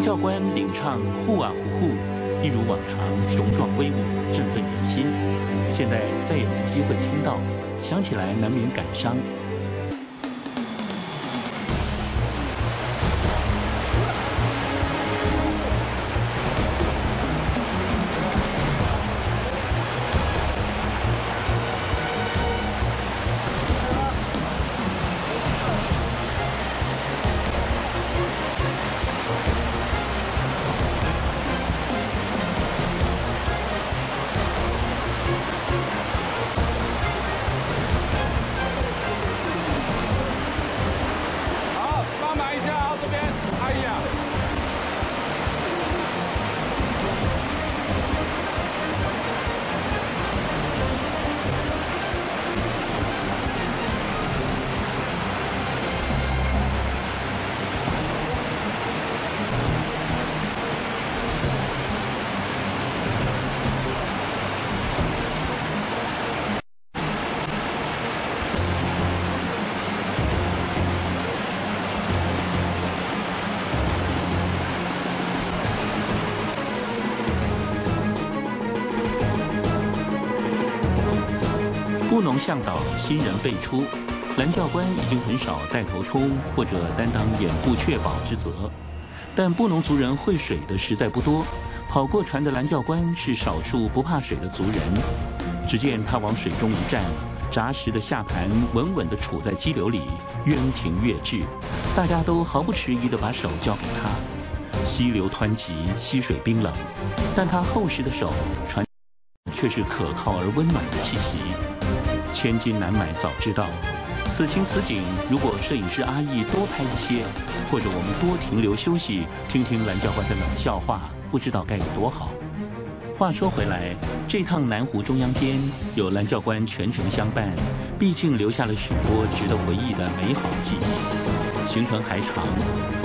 教官领唱“呼啊呼呼”，一如往常雄壮威武，振奋人心。现在再也没机会听到，想起来难免感伤。向导，新人辈出，蓝教官已经很少带头冲或者担当掩护确保之责。但布农族人会水的实在不多，跑过船的蓝教官是少数不怕水的族人。只见他往水中一站，扎实的下盘稳稳地处在激流里，渊庭跃至，大家都毫不迟疑地把手交给他。溪流湍急，溪水冰冷，但他厚实的手传却是可靠而温暖的气息。千金难买早知道，此情此景，如果摄影师阿义多拍一些，或者我们多停留休息，听听蓝教官的冷笑话，不知道该有多好。话说回来，这趟南湖中央间有蓝教官全程相伴，毕竟留下了许多值得回忆的美好记忆。行程还长，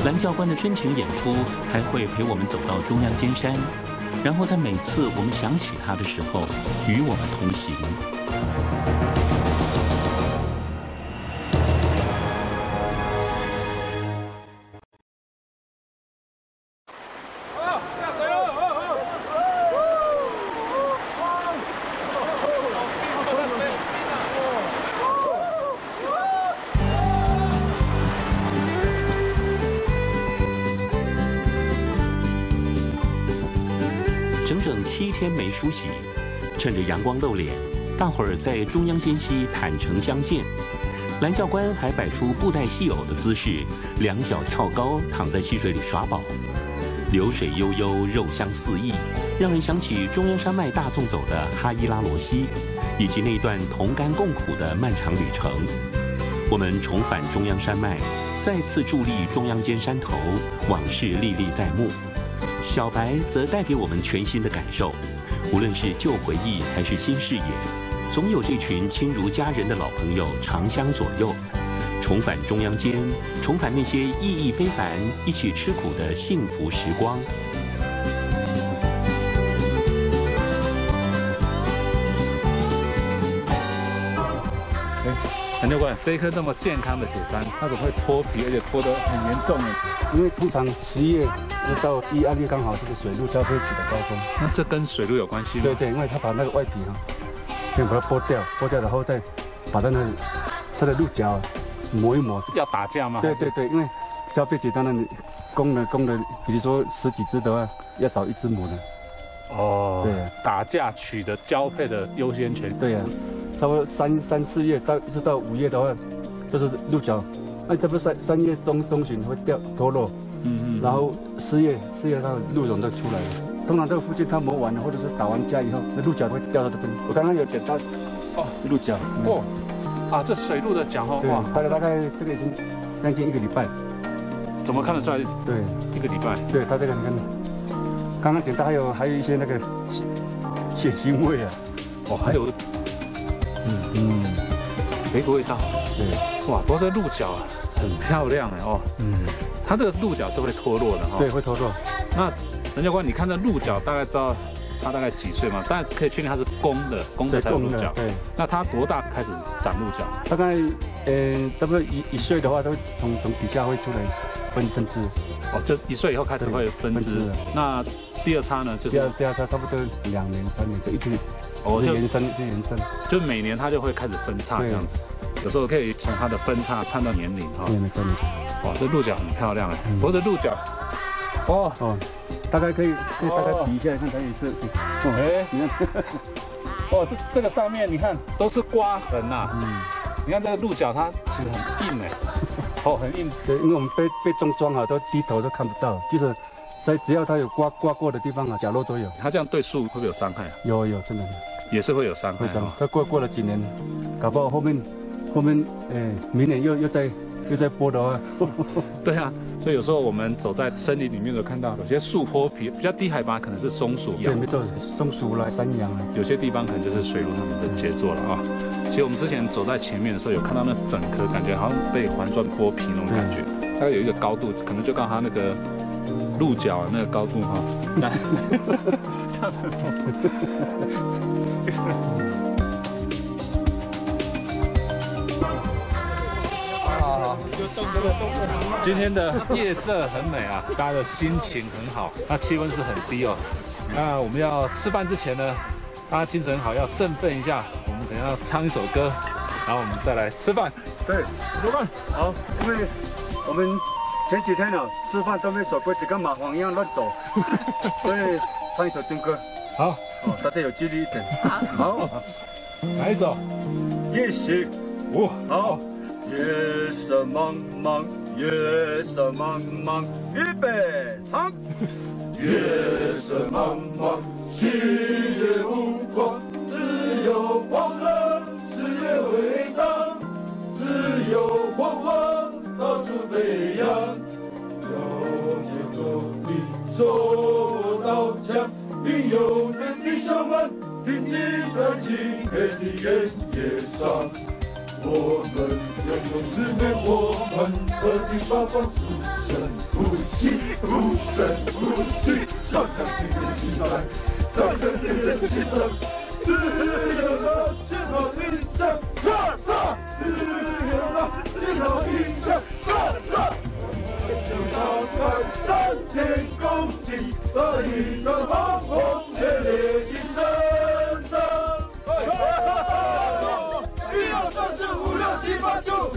蓝教官的真情演出还会陪我们走到中央尖山，然后在每次我们想起他的时候，与我们同行。出席，趁着阳光露脸，大伙儿在中央间隙坦诚相见。蓝教官还摆出布袋戏偶的姿势，两脚跳高，躺在溪水里耍宝。流水悠悠，肉香四溢，让人想起中央山脉大纵走的哈伊拉罗西，以及那段同甘共苦的漫长旅程。我们重返中央山脉，再次伫立中央尖山头，往事历历在目。小白则带给我们全新的感受，无论是旧回忆还是新视野，总有这群亲如家人的老朋友常相左右。重返中央间，重返那些意义非凡、一起吃苦的幸福时光。蓝教官，这一颗这么健康的铁杉，它怎么会脱皮，而且脱得很严重呢？因为通常十一到一二月刚好是个水路交配期的高峰。那这跟水路有关系吗？对对，因为它把那个外皮哈，先把它剥掉，剥掉然后再把它那它的鹿角磨一磨。要打架吗？对对对，因为交配期当然公的公的，比如说十几只的话，要找一只母的。哦，对，打架取得交配的优先权。对呀、差不多三三四月到一直到五月的话，就是鹿角，那这不三三月中中旬会掉脱落，嗯嗯，然后四月四月它鹿茸就出来了。通常这个附近它磨完了，或者是打完架以后，那鹿角会掉到这边。我刚刚有捡到哦，鹿角，哦，啊，这水鹿的角哈，对哇，，大概大概这个已经将近一个礼拜，怎么看得出来？对，一个礼拜。对，它这个你看，刚刚捡到还有还有一些那个血血腥味啊，哦，还有，嗯嗯，有一个味道。对，哇，不过这鹿角啊，很漂亮哎哦。嗯，它这个鹿角是会脱落的哈。对，会脱落。那陈教官，你看这鹿角大概知道它大概几岁吗？但可以确定它是公的，公的才有鹿角。对，那它多大开始长鹿角？大概呃，差不多一一岁的话，都从从底下会出来分分支。哦，就一岁以后开始会分支。那第二叉呢？就是第二第二叉差不多两年三年就一直哦延伸就延伸。就每年它就会开始分叉这样子。有时候可以从它的分叉判断年龄哈。对，没错没错。哇，这鹿角很漂亮哎，不过这鹿角，哦哦，大概可以可以大概比一下，看它也是。哎，你看，哦，这这个上面你看都是刮痕呐。嗯。你看这个鹿角它其实很硬哎，哦，很硬。对，因为我们被被重装好，都低头都看不到，就是在只要它有刮刮过的地方啊，角落都有。它这样对树会不会有伤害啊？有有，真的也是会有伤害。会伤。它过过了几年，搞不好后面后面呃明年又又在又在播的话。对啊，所以有时候我们走在森林里面，有看到有些树坡皮，比较低海拔可能是松鼠。对，没错，松鼠啦、山羊啦。有些地方可能就是水鹿它们的杰作了啊。其实我们之前走在前面的时候，有看到那整棵，感觉好像被环状剥皮那种感觉，大概有一个高度，可能就刚好它那个鹿角那个高度哈。来，这 样今天的夜色很美啊，大家的心情很好，那气温是很低哦。那我们要吃饭之前呢，大家精神好，要振奋一下我我们可能要唱一首歌，然后我们再来吃饭。对，吃饭。好，因为我们前几天呢吃饭都没守规矩，跟马蜂一样乱走，所以唱一首军歌。好，哦，大家有纪律一点。好，来一首？夜行。哦，好。夜色茫茫，夜色茫茫，预备唱。夜色茫茫，星月无光，只有光荣，事业伟大，只有火花到处飞扬。走天走地，手握刀枪，英勇的弟兄们，挺起在漆黑的原野上。我们要用自灭我们和平发光，出生呼吸，呼声呼吸，照向敌人心脏，照向敌人心脏，自由的信号音响，杀杀！自由的信号音响，杀杀！就打开闪电攻击，打一场轰轰烈烈的胜仗。一二三四五六七八九十。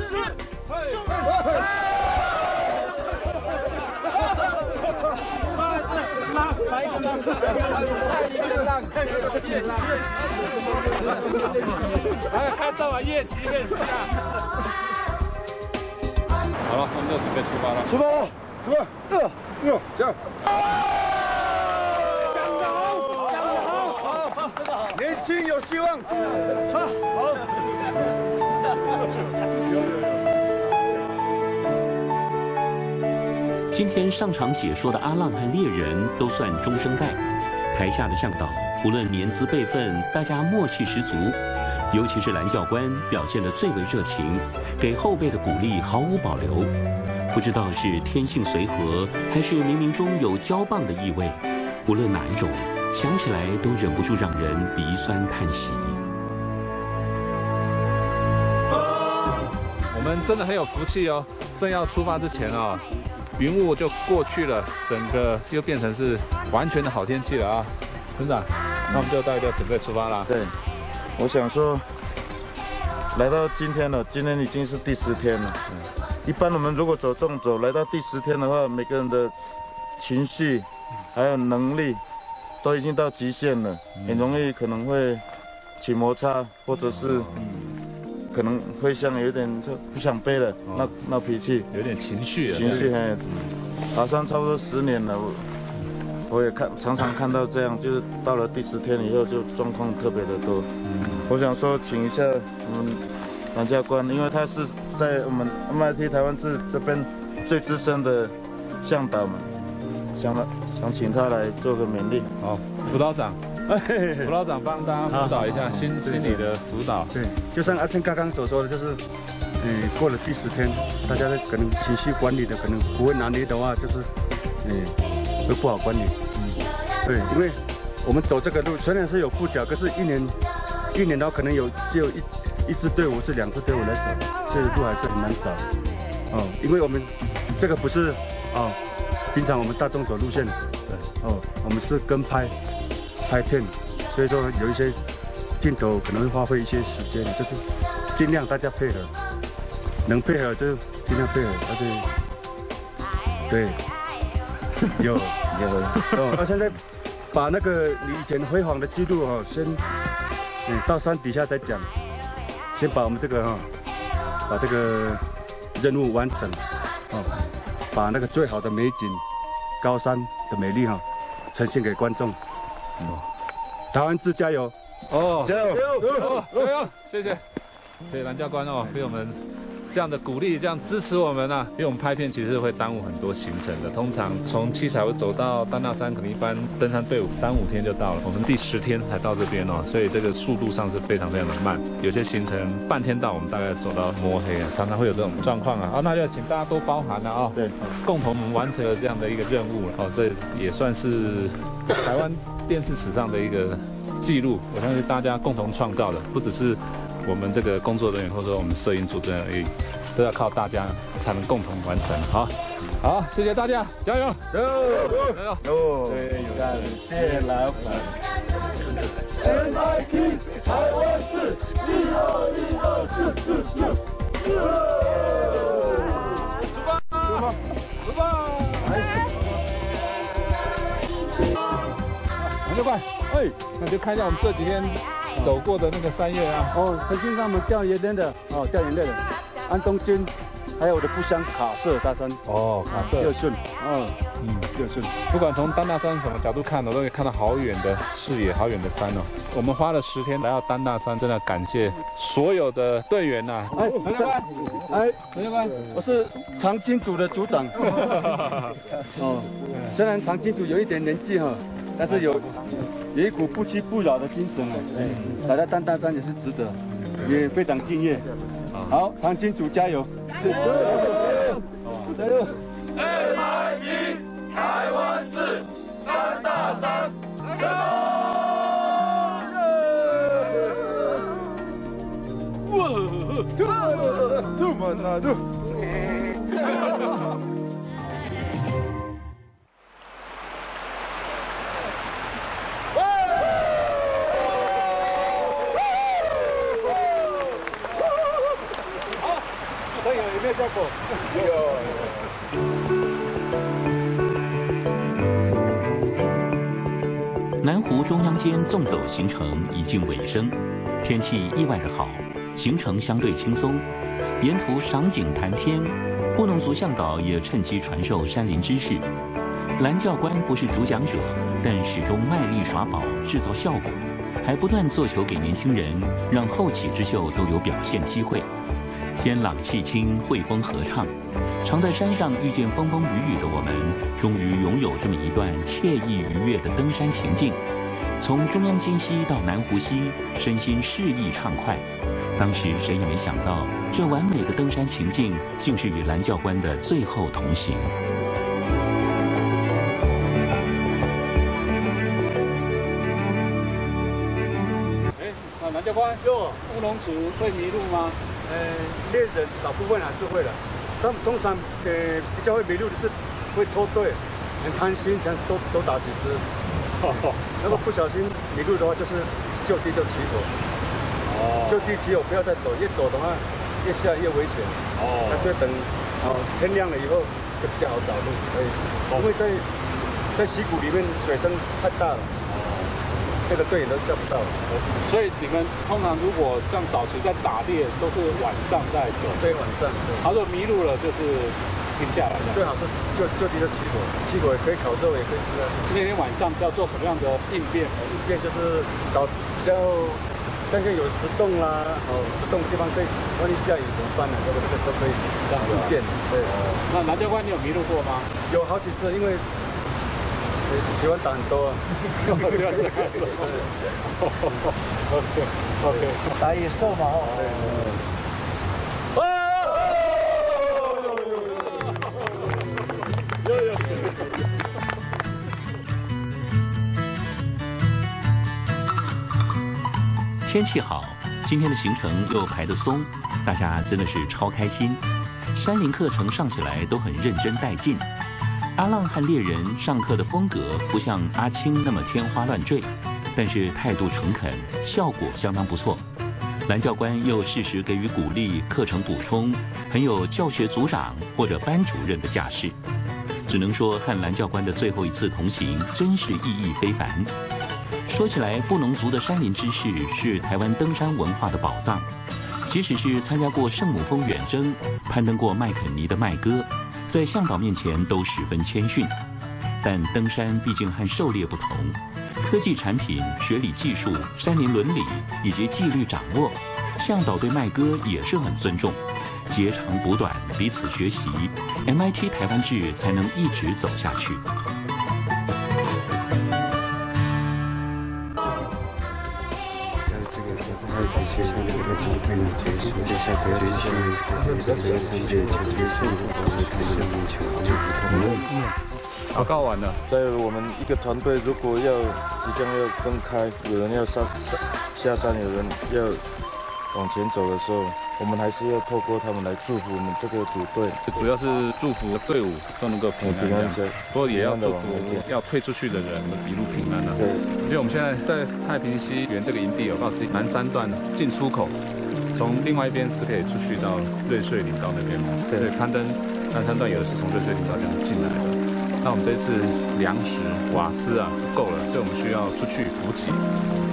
来一个浪，来一个浪，夜袭夜袭，来看到了夜袭夜袭啊！好了，我们就准备出发了。出发了，出发！呃，哟，加油！加油！加油！好，真的好，年轻有希望。好，好。今天上场解说的阿浪和猎人都算中生代，台下的向导无论年资辈分，大家默契十足。尤其是蓝教官表现得最为热情，给后辈的鼓励毫无保留。不知道是天性随和，还是冥冥中有交棒的意味。不论哪一种，想起来都忍不住让人鼻酸叹息。我们真的很有福气哦！正要出发之前哦，云雾就过去了，整个又变成是完全的好天气了啊！村长，那我们就大家准备出发了。对，我想说，来到今天了，今天已经是第十天了。一般我们如果走纵走，来到第十天的话，每个人的情绪还有能力都已经到极限了，很容易可能会起摩擦，或者是。可能会像有点就不想背了，闹闹脾气，有点情绪，情绪很。爬山差不多十年了，我我也看常常看到这样，就是到了第十天以后就状况特别的多。我想说，请一下我们蓝教官，因为他是在我们 MIT 台湾这这边最资深的向导嘛，想了想请他来做个勉励。好，辅导长。辅导长帮大家辅导一下心心理的辅导。对，就像阿庆刚刚所说的，就是，嗯，过了第十天，大家的可能情绪管理的可能不会拿捏的话，就是，嗯，会不好管理。嗯，对，因为我们走这个路虽然是有步调，可是一年，一年的话可能有只有一一支队伍是两支队伍来走，这个路还是很难找。哦，因为我们这个不是哦，平常我们大众走路线，对，哦，我们是跟拍。拍片，所以说有一些镜头可能会花费一些时间，就是尽量大家配合，能配合就尽量配合，而且对，有有哦，那现在把那个你以前辉煌的记录哦，先嗯到山底下再讲，先把我们这个哈，把这个任务完成，哦，把那个最好的美景，高山的美丽哈，呈现给观众。台湾之加油！哦，加油！加油！加油！谢谢，谢谢蓝教官哦，为我们这样的鼓励，这样支持我们啊。因为我们拍片其实会耽误很多行程的，通常从七彩湖走到丹纳山，可能一般登山队伍三五天就到了，我们第十天才到这边哦，所以这个速度上是非常非常的慢。有些行程半天到，我们大概走到摸黑啊，常常会有这种状况啊。好，那就请大家多包涵了啊。对，共同完成了这样的一个任务哦，这也算是台湾。电视史上的一个记录，我相信大家共同创造的，不只是我们这个工作人员，或者说我们摄影组的人而已，都要靠大家才能共同完成。好，好，谢谢大家，加油，加油，加油！哦，感谢老板。MIT 台湾市，一二一二四四四，出发，出发，出发！南教官，哎，那就看一下我们这几天走过的那个山岳啊。哦，曾经让我们掉眼泪的，哦，掉眼泪的，安东军。还有我的故乡卡色大山哦，卡色又顺，嗯嗯又顺。不管从丹大山什么角度看，我都可以看到好远的视野，好远的山哦。我们花了十天来到丹大山，真的感谢所有的队员呐。哎，陈教官，哎，陈教官，我是长青组的组长。哦，虽然长青组有一点年纪哈，但是有有一股不屈不挠的精神哎，来到丹大山也是值得，也非常敬业。好，长青组加油！加油！加油！MIT 台湾市三大山，加油！哇！这么南湖中央间纵走行程已近尾声，天气意外的好，行程相对轻松，沿途赏景谈天，布农族向导也趁机传授山林知识。蓝教官不是主讲者，但始终卖力耍宝，制造效果，还不断做球给年轻人，让后起之秀都有表现机会。天朗气清，惠风和畅。常在山上遇见风风雨雨的我们，终于拥有这么一段惬意愉悦的登山情境。从中央金溪到南湖溪，身心适意畅快。当时谁也没想到，这完美的登山情境，竟是与蓝教官的最后同行。哎，那蓝教官，哟，乌龙族会迷路吗？呃，猎人少部分还是会的。他们通常呃比较会迷路的是会脱队，很贪心，想多多打几只。如果不小心迷路的话，就是就地就起火。哦。就地起火，不要再走，越走的话越下越危险。哦。那就等哦天亮了以后就比较好找路，可以。因为在在溪谷里面水声太大了。这个队员都叫不到，所以你们通常如果像早期在打猎，都是晚上在走。对，晚上。他说迷路了，就是停下来。最好是就就地就起火，起火也可以烤肉，也可以吃啊。那天晚上要做什么样的应变？应变就是找比较，像个有石洞啦，哦，石洞地方可以，万一下雨怎么办呢？这个这个都可以这样应变。对。那南教官，你有迷路过吗？有好几次，因为。喜欢打很多啊！打野兽嘛！天气好，今天的行程又排得松，大家真的是超开心。山林课程上起来都很认真带劲。阿浪和猎人上课的风格不像阿青那么天花乱坠，但是态度诚恳，效果相当不错。蓝教官又适时给予鼓励，课程补充，很有教学组长或者班主任的架势。只能说和蓝教官的最后一次同行真是意义非凡。说起来，布农族的山林知识是台湾登山文化的宝藏，即使是参加过圣母峰远征、攀登过麦肯尼的麦哥。在向导面前都十分谦逊，但登山毕竟和狩猎不同，科技产品、学理技术、山林伦理以及纪律掌握，向导对麦哥也是很尊重，截长补短，彼此学习，MIT 台湾志才能一直走下去。报告完了。在我们一个团队，如果要即将要分开，有人要上上下山，有人要往前走的时候，我们还是要透过他们来祝福我们这个组队。主要是祝福队伍都能够平安平安这样不过也要祝福要退出去的人一路平安啊。对，因为我们现在在太平西园这个营地有告诉南三段进出口，从另外一边是可以出去到瑞穗林道那边嘛。对，攀登南山段有的是从瑞穗林道这样进来的。那我们这一次粮食、瓦斯啊不够了，所以我们需要出去补给。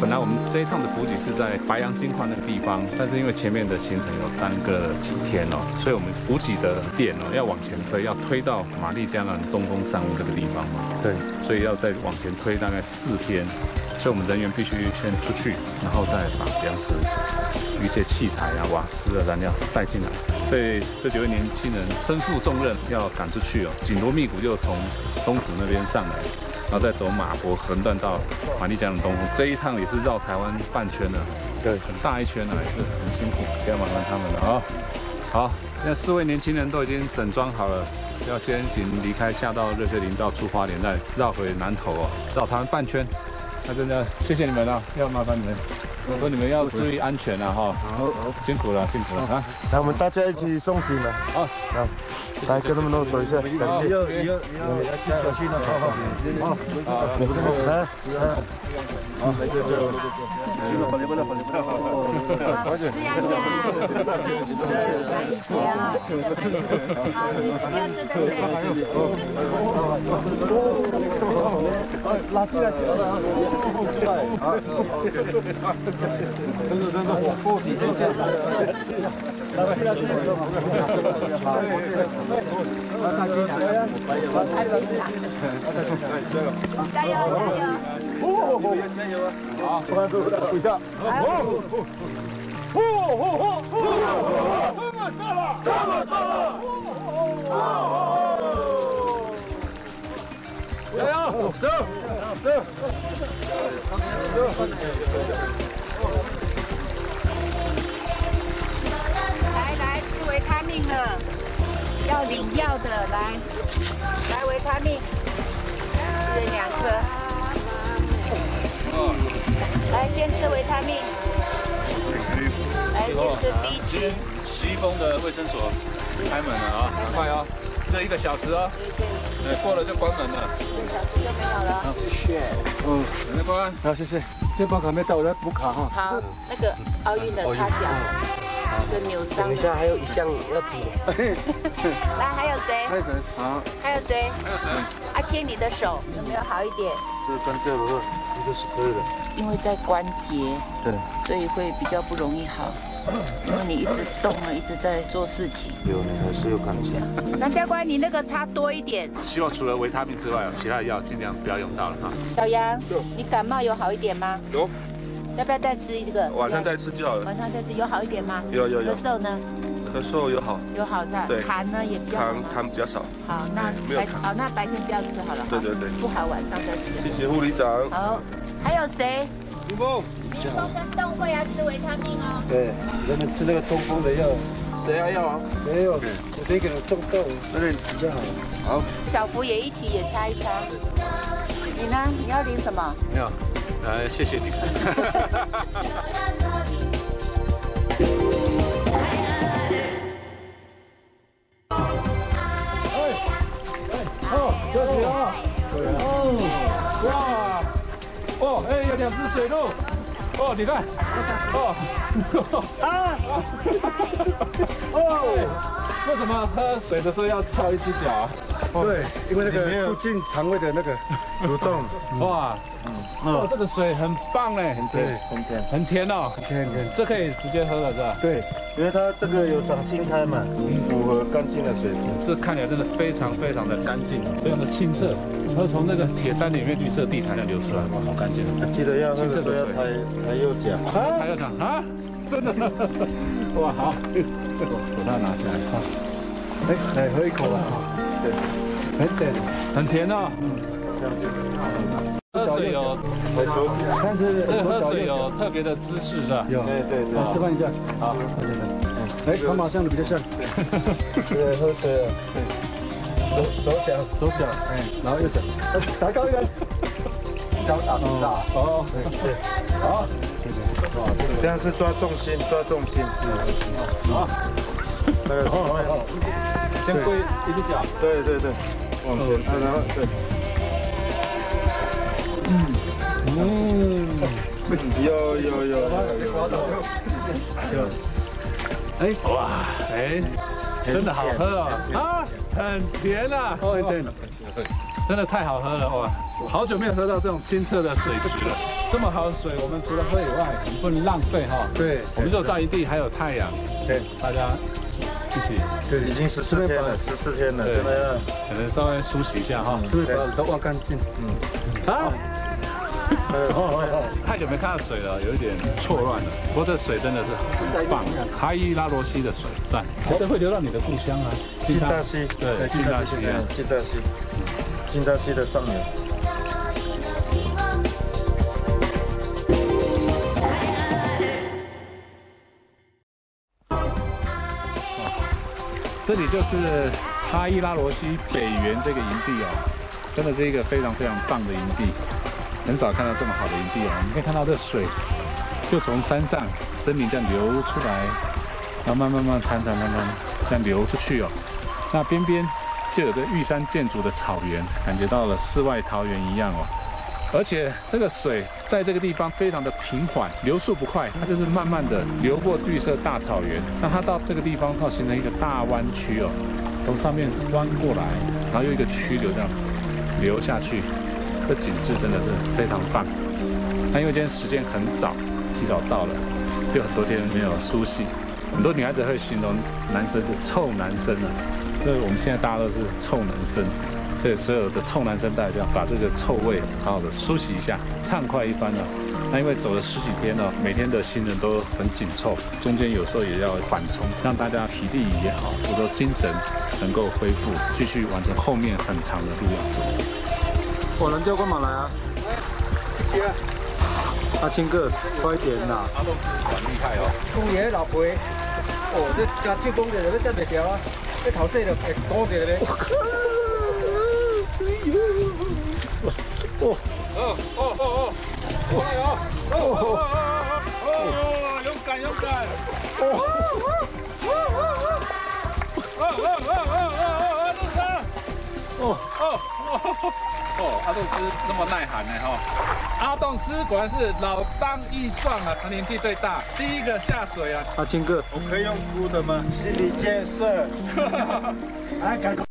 本来我们这一趟的补给是在白杨金矿那个地方，但是因为前面的行程有耽搁了几天哦，所以我们补给的点哦要往前推，要推到玛丽江岸东风山屋这个地方嘛。对，所以要再往前推大概四天，所以我们人员必须先出去，然后再把粮食、一些器材啊、瓦斯啊、燃料带进来。所以这几位年轻人身负重任，要赶出去哦，紧锣密鼓就从东湖那边上来，然后再走马博横断到马丽江的东湖。这一趟也是绕台湾半圈了，对，很大一圈了，也是很辛苦，要麻烦他们了啊。好，现在四位年轻人都已经整装好了，要先行离开，下到瑞穗林道出花莲，再绕回南投哦，绕台湾半圈。那真的谢谢你们了，要麻烦你们，说你们要注意安全了哈。好，辛苦了，辛苦了啊！来，我们大家一起送行了。好，来，来跟他们握手一下，感谢。要要要小心了，好好。好，好，来，来，好，来就就就就，行了，跑了跑了跑了跑了，快点，拉进来，出来，啊，真的真的，过几天见。拉进来，好，那进来呀，加油！加油，加油啊！好，快快快，回下。哦，哦，哦，哦，这么大了，这么大了！加油，走，走，他命了，要领药的，来，来维他命，一人两颗。来，先吃维他命，来先吃 B 群。西风的卫生所开门了啊，赶快哦，这一个小时哦，哎，过了就关门了。一个小时就没有了。谢谢。嗯，等着关。好，谢谢。这包卡没到，我来补卡哈。好，那个奥运的擦脚，这个扭伤。等一下还有一项要补。来，还有谁？还有谁？好。还有谁？还有谁？阿牵你的手有没有好一点？这关掉的话，应该是可以的。因为在关节，对，所以会比较不容易好。因为你一直动啊，一直在做事情。有，你还是有感觉。那教官，你那个擦多一点。希望除了维他命之外，其他的药尽量不要用到了哈。小杨，你感冒有好一点吗？有。要不要再吃一个？晚上再吃就好了。晚上再吃有好一点吗？有有有。咳嗽呢？咳嗽有好。有好的。对。痰呢也比较。痰痰比较少。好，那白好，那白天不要吃好了。对对对。不好晚上再吃。谢谢护理长。好，还有谁？林峰。林峰跟动会要吃维他命哦。对，人们吃那个通风的药。谁要药啊？没有，我这个中豆，那里比较好。好。小福也一起也擦一擦。你呢？你要领什么？没有，来谢谢你。两只水鹿，哦，你看，哦，啊，哦，为什么喝水的时候要翘一只脚啊？对，因为那个促进肠胃的那个蠕动。哇，哦，这个水很棒嘞，很甜，很甜，很甜哦，很甜很甜，这可以直接喝了是吧？对，因为它这个有长青苔嘛，符合干净的水。质。这看起来真的非常非常的干净，非常的清澈，然后从那个铁山里面绿色地毯上流出来，哇，好干净。记得要喝的时候要抬抬右脚，啊，抬右脚。啊，真的，哇，好，把它拿起来啊，哎，来喝一口吧，对。很甜，很甜哦。喝水有，但是这喝水有特别的姿势是吧？有，对对对。示范一下。好，哎，跑马像的比较像。对，喝水。对，左左脚，左脚，哎，然后右手，抬高一点。脚打不大。哦，对，好，这样是抓重心，抓重心。好，那个先归一只脚，对对对，往前，然后对。嗯。嗯，有有有有。哎，哇，哎，真的好喝哦，啊，很甜啊，哦，对，真的太好喝了哇！好久没有喝到这种清澈的水质了。这么好的水，我们除了喝以外，我们不能浪费哈。对，我们就到一地还有太阳，对，大家一起，对，已经十四天了，十四天了，真的要可能稍微梳洗一下哈。都挖干净。嗯，啊。太久没看到水了，有一点错乱了。不过这水真的是很棒，哈伊拉罗西的水赞，这会流到你的故乡啊，金大溪，对，金大溪啊，金大溪，金大溪的上游。这里就是哈伊拉罗西北园这个营地哦，真的是一个非常非常棒的营地。很少看到这么好的营地哦，你可以看到这水就从山上森林这样流出来，然后慢慢慢潺潺潺潺这样流出去哦。那边边就有个玉山建筑的草原，感觉到了世外桃源一样哦。而且这个水在这个地方非常的平缓，流速不快，它就是慢慢的流过绿色大草原。那它到这个地方后形成一个大弯曲哦，从上面弯过来，然后又一个曲流这样流下去。这景致真的是非常棒。那因为今天时间很早，提早到了，有很多天没有梳洗，很多女孩子会形容男生是臭男生啊。所以我们现在大家都是臭男生，所以所有的臭男生代表把这个臭味好好的梳洗一下，畅快一番呢。那因为走了十几天了，每天的行程都很紧凑，中间有时候也要缓冲，让大家体力也好，或者说精神能够恢复，继续完成后面很长的路要走。我能叫过马来啊！谢阿青哥，快点呐！阿东很厉害哦。公爷老婆，哦，这加手工的要摘袂掉啊！这头细的会高着咧。我靠！哎呦！哦哦哦哦！加油！哦哦哦哦！勇敢勇敢！哦哦哦哦！哦哦哦哦哦！阿东师！哦哦哦！哦，阿栋师那么耐寒呢哈！阿栋师果然是老当益壮啊，他年纪最大，第一个下水啊。阿青哥，我可以用哭的吗？心理建设。来，赶快！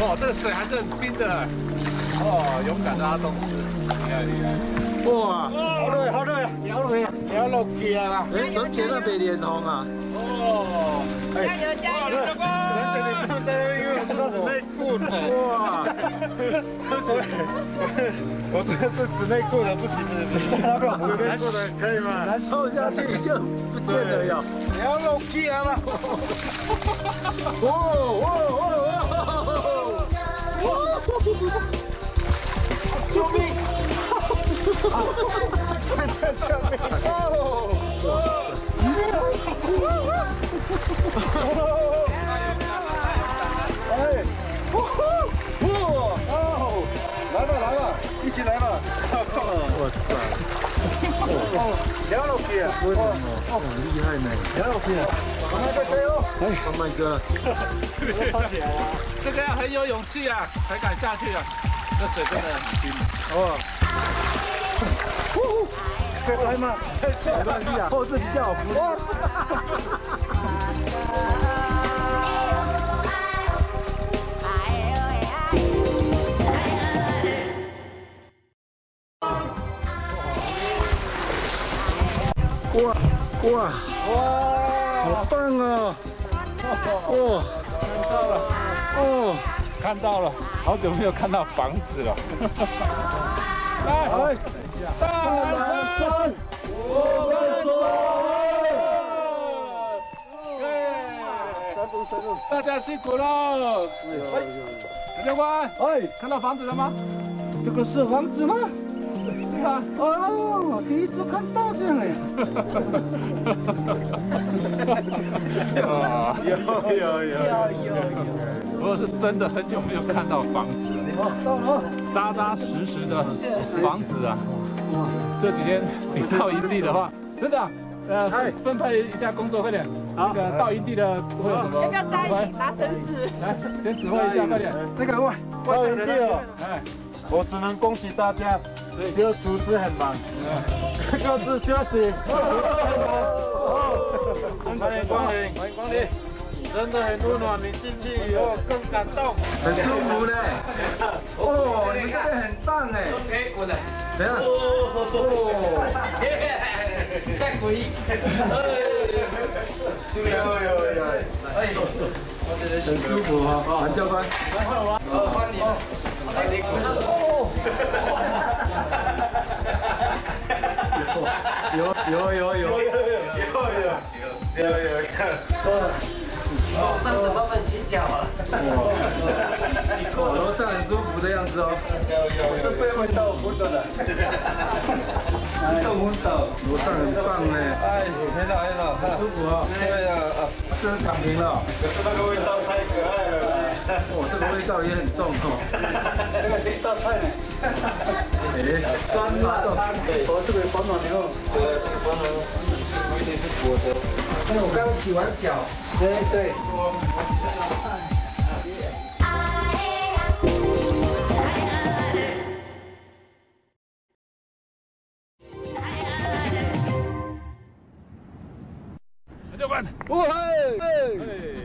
哦，这个水还是很冰的。哦，勇敢的阿栋师，厉害厉害。哇，好热好热，要落去，要落去啊！哎，昨天那被脸红啊。哦，加油加油！纸内裤的哇！我这个是纸内裤的，不行不行不行，纸内裤的可以吗？难受下去就不见得有。你要露屁啊了！哇哇哇哇！救命！救命！哦！来吧，一起来吧！我操！哦，两老皮啊！哦哦，很厉害呢，两老皮啊！慢慢加油！哎，Oh my god！放起来了，这个要很有勇气啊，才敢下去啊！这水真的很冰哦。呼呼，来嘛，没关系啊，后置比较好扶。哇哇哇！好棒啊！哦，看到了哦，看到了，好久没有看到房子了。来，大南山，我们走！大家辛苦了。陈教官，哎，看到房子了吗？这个是房子吗？是啊。哦，第一次看到这样哎。有有有有有。不过是真的很久没有看到房子了。扎扎实实的房子啊。这几天你到营地的话，真的，呃，分配一下工作，快点。那个到营地的会有什么？要不要扎营？拿绳子。来，先指挥一下，快点。那个外到营地哦，哎，我只能恭喜大家，只有厨师很忙，各自休息。欢迎光临，欢迎光临。真的很温暖，你进去以后更感动，很舒服嘞。哦，你们这边很棒哎。OK，我的。怎样？哦，再滚一。有有有。哎，很舒服啊，啊，教官。哦，欢迎。欢迎。有有有有有有有有有有。楼上怎么很洗脚啊？楼上很舒服的样子哦。这被味道闻到了。都闻到，楼上很棒呢。哎，很好很好，很舒服啊。对呀，啊，这是躺平了。可是那个味道太可爱了。哦，这个味道也很重哦。这个是一道菜呢。哎，酸辣汤。哦，这个保暖牛。对，这个保暖牛，有一点是果的。哎，我刚洗完脚。对对。蓝教官，哇嘿，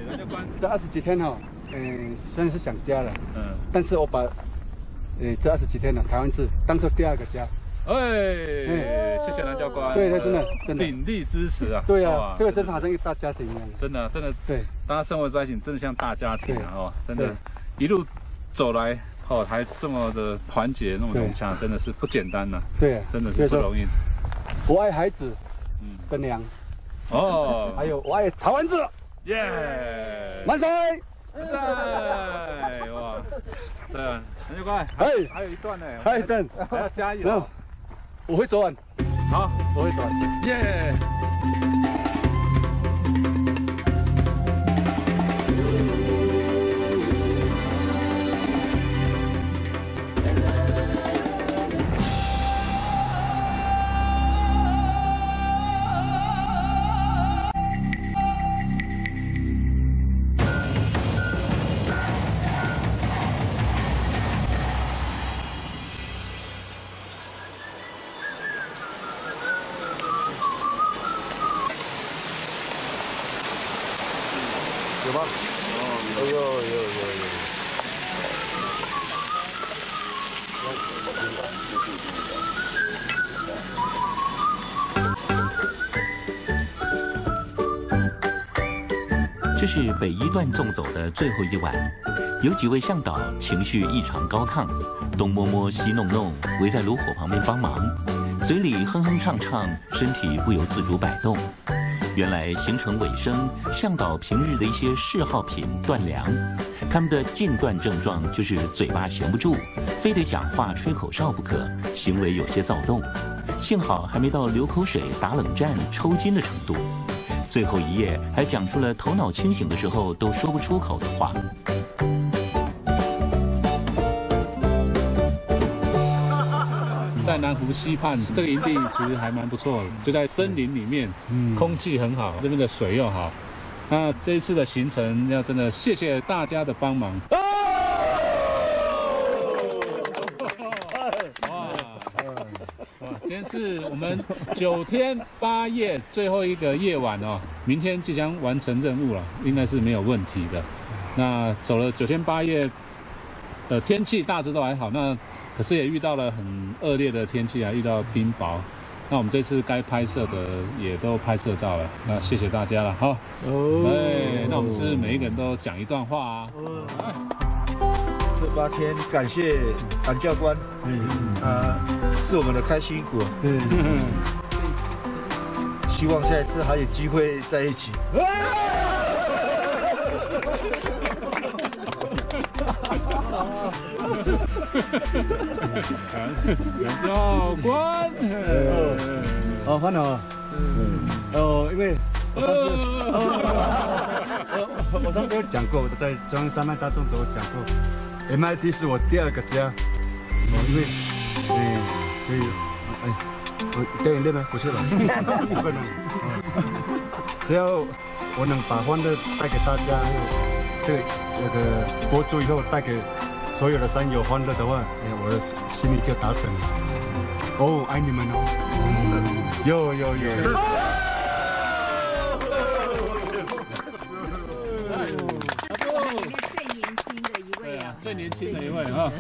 蓝教官，这二十几天哈，嗯，虽然是想家了，嗯，但是我把，呃，这二十几天呢，台湾字当做第二个家。哎，谢谢蓝教官，对对，真的真的鼎力支持啊！对啊，这个真是好像一个大家庭一样。真的真的，对，大家生活在一起，真的像大家庭啊！哦，真的，一路走来，哦，还这么的团结，那么融洽，真的是不简单呐！对，真的是不容易。我爱孩子，嗯，跟娘，哦，还有我爱台湾字，耶，万岁！万岁！哇，对啊，蓝教官，哎，还有一段呢，还有一段，还要加油。我会转，好，我会转，耶！一段纵走的最后一晚，有几位向导情绪异常高亢，东摸摸西弄弄，围在炉火旁边帮忙，嘴里哼哼唱唱，身体不由自主摆动。原来行程尾声，向导平日的一些嗜好品断粮，他们的禁断症状就是嘴巴闲不住，非得讲话吹口哨不可，行为有些躁动。幸好还没到流口水、打冷战、抽筋的程度。最后一页还讲出了头脑清醒的时候都说不出口的话。在南湖西畔这个营地其实还蛮不错的，就在森林里面，空气很好，这边的水又好。那这一次的行程要真的谢谢大家的帮忙。今天是我们九天八夜最后一个夜晚哦，明天即将完成任务了，应该是没有问题的。那走了九天八夜，呃，天气大致都还好，那可是也遇到了很恶劣的天气啊，遇到冰雹。那我们这次该拍摄的也都拍摄到了，那谢谢大家了哈。哦，哎，那我们是每一个人都讲一段话啊。这八天感谢韩教官，嗯啊，是我们的开心果，嗯，希望下一次还有机会在一起。杨教官，哦，欢迎哦，哦，因为我上次，我 我上次有讲过，我在中央山脉大众走讲过。MIT 是我第二个家，哦，因为，哎，所以，哎，我电影院吗？不是了，只要我能把欢乐带给大家，这个这个播出以后带给所有的山友欢乐的话，哎，我的心里就达成了。哦，爱你们哦，有有有。最年轻的一位啊，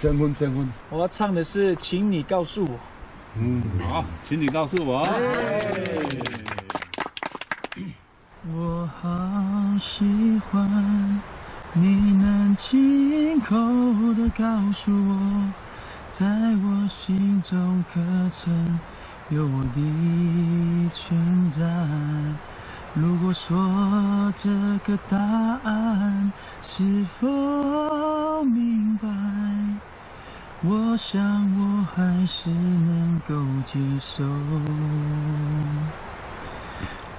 征婚征婚，我要唱的是，请你告诉我。嗯，好，请你告诉我。我好喜欢你能亲口的告诉我，在我心中可曾有我的存在。如果说这个答案是否明白，我想我还是能够接受。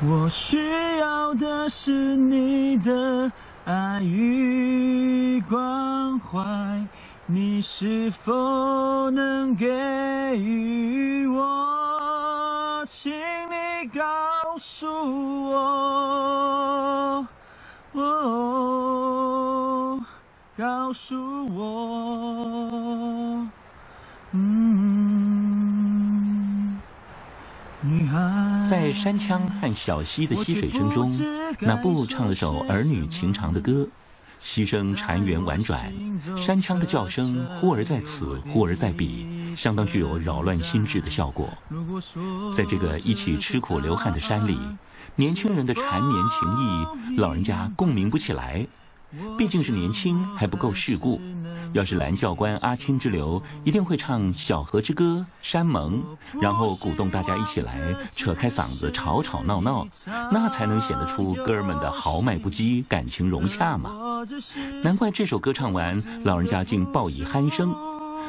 我需要的是你的爱与关怀，你是否能给予我？请你告诉我，告诉我，嗯，女孩。在山枪和小溪的溪水声中，那布唱了首儿女情长的歌。溪声潺湲婉转，山枪的叫声忽而在此，忽而在彼，相当具有扰乱心智的效果。在这个一起吃苦流汗的山里，年轻人的缠绵情谊，老人家共鸣不起来。毕竟是年轻，还不够世故。要是蓝教官阿青之流，一定会唱《小河之歌》《山盟》，然后鼓动大家一起来，扯开嗓子吵吵闹闹，那才能显得出哥儿们的豪迈不羁、感情融洽嘛。难怪这首歌唱完，老人家竟报以鼾声。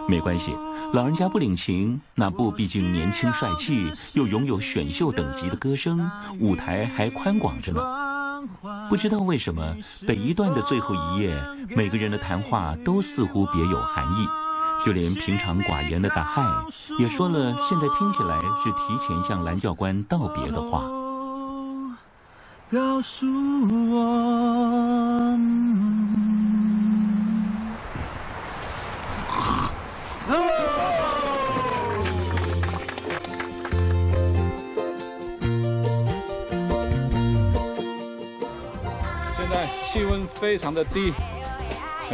没关系，老人家不领情，那不毕竟年轻帅气，又拥有选秀等级的歌声，舞台还宽广着呢。不知道为什么，北一段的最后一页，每个人的谈话都似乎别有含义，就连平常寡言的大海也说了，现在听起来是提前向蓝教官道别的话。告诉我。气温非常的低，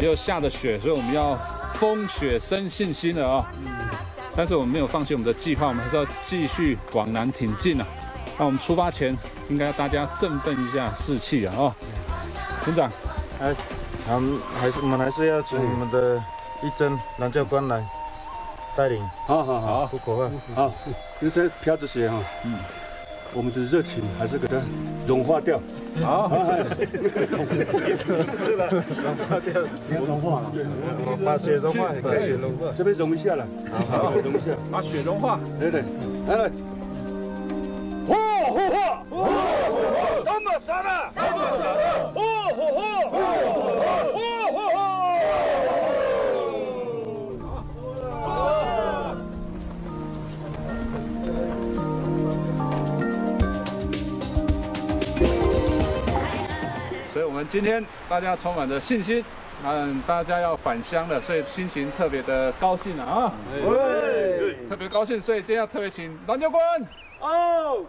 又下着雪，所以我们要风雪生信心了啊！但是我们没有放弃我们的计划，我们还是要继续往南挺进啊！那我们出发前，应该大家振奋一下士气啊！啊，村长，哎，我们还是我们还是要请我们的一真蓝教官来带领。好好好，不可啊，好，因为飘着雪哈，嗯，我们的热情还是给它融化掉。好，融化掉，融化了，把雪融化，把雪融化，这边融一下了，好，融一下，把雪融化，对对，来，嚯嚯嚯，嚯嚯，这么傻的，这么傻的，嚯嚯嚯，嚯嚯嚯。们今天大家充满着信心，嗯，大家要返乡了，所以心情特别的高兴啊！对，特别高兴，所以今天要特别请蓝教官。哦，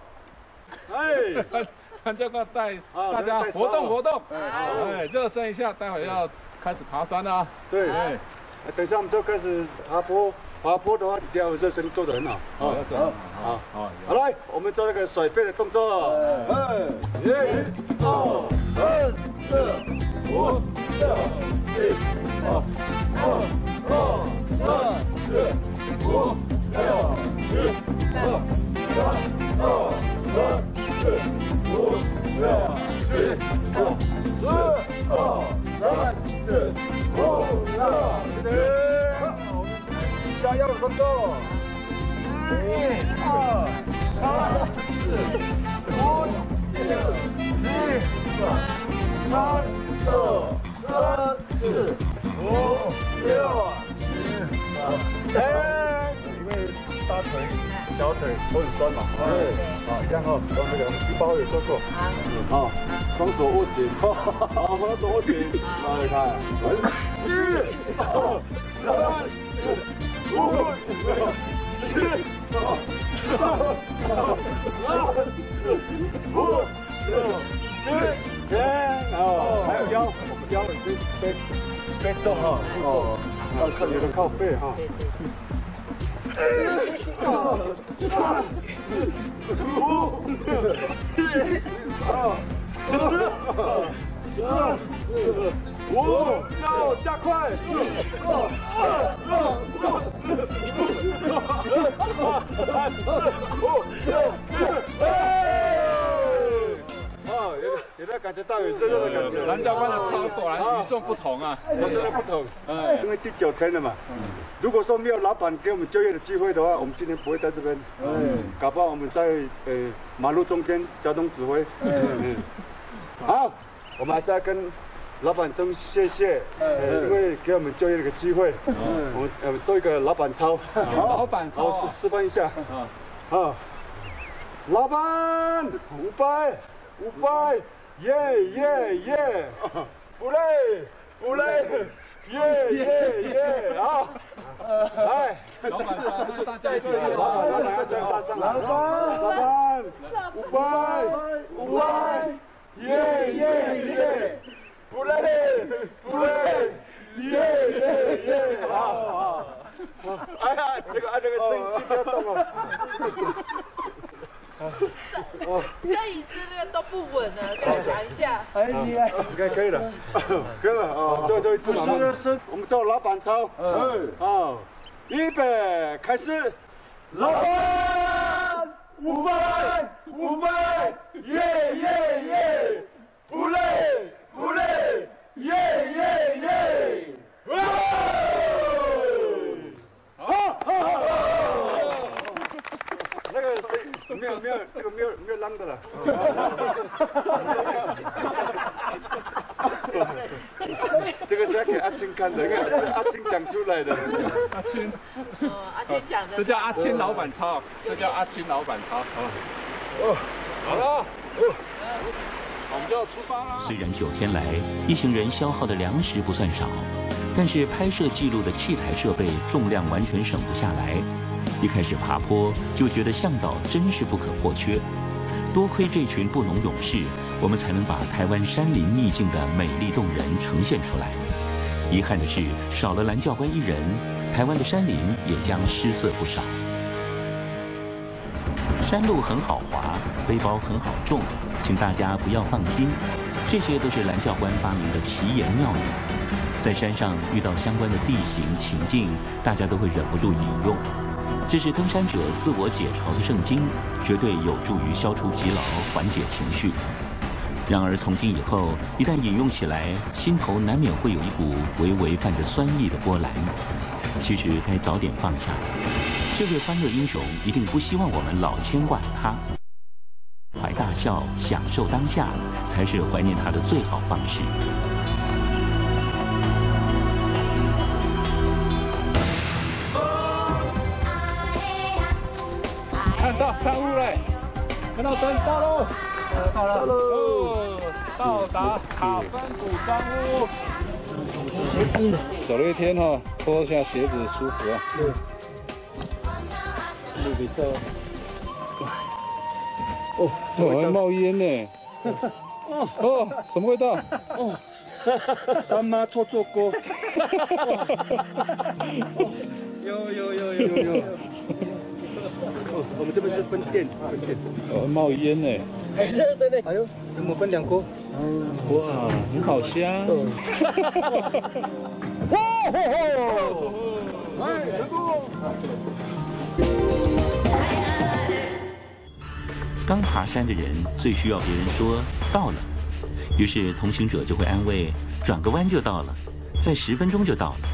哎，蓝教官带大家活动活动，哎，热身一下，待会要开始爬山了啊。对，哎等一下我们就开始爬坡，爬坡的话，一定要热身做得很好。好，好，好，好，来，我们做那个甩背的动作。哎，一、二、三。四、五、六、七、八、九、十、十、五、六、七、八、三、二、三、四、五、六、七、八、四、二、三、四、五、六、七。下腰的动作。一、二、三、四、五、六、七、八。三二三四五六七哎，因为大腿、小腿都很酸嘛，对，好，这样哦，从那个一包也做做，好，双手握紧，好，双手握紧，来看，一、二、三、五、六、七、八、五、六、七、八，好，还有腰，我们腰背背背重哈，哦，要靠有人靠背哈。五，要加快！哦，有有没有感觉到有热热的感觉？蓝教官的操果然与众不同啊！真的不同，嗯，因为第九天了嘛。如果说没有老板给我们就业的机会的话，我们今天不会在这边。嗯，搞不好我们在呃马路中间交通指挥。嗯，好，我们还是要跟老板真谢谢，呃，因为给我们就业的一个机会。嗯，我们呃做一个老板操。老板操，示示范一下。啊，老板，五百，五百，耶耶耶，不累，不累。耶耶耶！好，来，老板，大家一起，老板，老板，老板，老板，五百，五百，耶耶耶！不累，不累，耶耶耶！好好，哎呀，这个按这个声音不要动哦。哦，摄影师那个都不稳了，再讲一下。哎，你应该可以了，可以了啊！最后一次嘛，我们做老板操。嗯，好，预备，开始。老板，五百，五百，耶耶耶！不累，不累，耶耶耶！好，好，好。那个谁，没有没有，这个没有没有浪的了。这个是要给阿青看的，因为是阿青讲出来的。阿青，哦，阿青讲的。这叫阿青老板操，这叫阿青老板操。哦，好了，我们就要出发啦。虽然九天来一行人消耗的粮食不算少，但是拍摄记录的器材设备重量完全省不下来。一开始爬坡就觉得向导真是不可或缺，多亏这群布农勇士，我们才能把台湾山林秘境的美丽动人呈现出来。遗憾的是，少了蓝教官一人，台湾的山林也将失色不少。山路很好滑，背包很好重，请大家不要放心，这些都是蓝教官发明的奇言妙语。在山上遇到相关的地形情境，大家都会忍不住引用。这是登山者自我解嘲的圣经，绝对有助于消除疲劳、缓解情绪。然而从今以后，一旦引用起来，心头难免会有一股微微泛着酸意的波澜。其实该早点放下。这位欢乐英雄一定不希望我们老牵挂他，怀大笑，享受当下，才是怀念他的最好方式。看到山屋嘞，看到灯到喽，到了，到喽，到达卡芬古山屋。走了一天哈，脱下鞋子舒服啊。对。路比较。哦，哦，还冒烟呢。哦。哦，什么味道？哦。三妈臭臭锅。有有有有有。我们这边是分店，分店。哦，冒烟呢。哎，对对。还有，我们分两锅。嗯，哇，很好香。哇吼吼！哎，成功。刚爬山的人最需要别人说到了，于是同行者就会安慰：转个弯就到了，再十分钟就到了。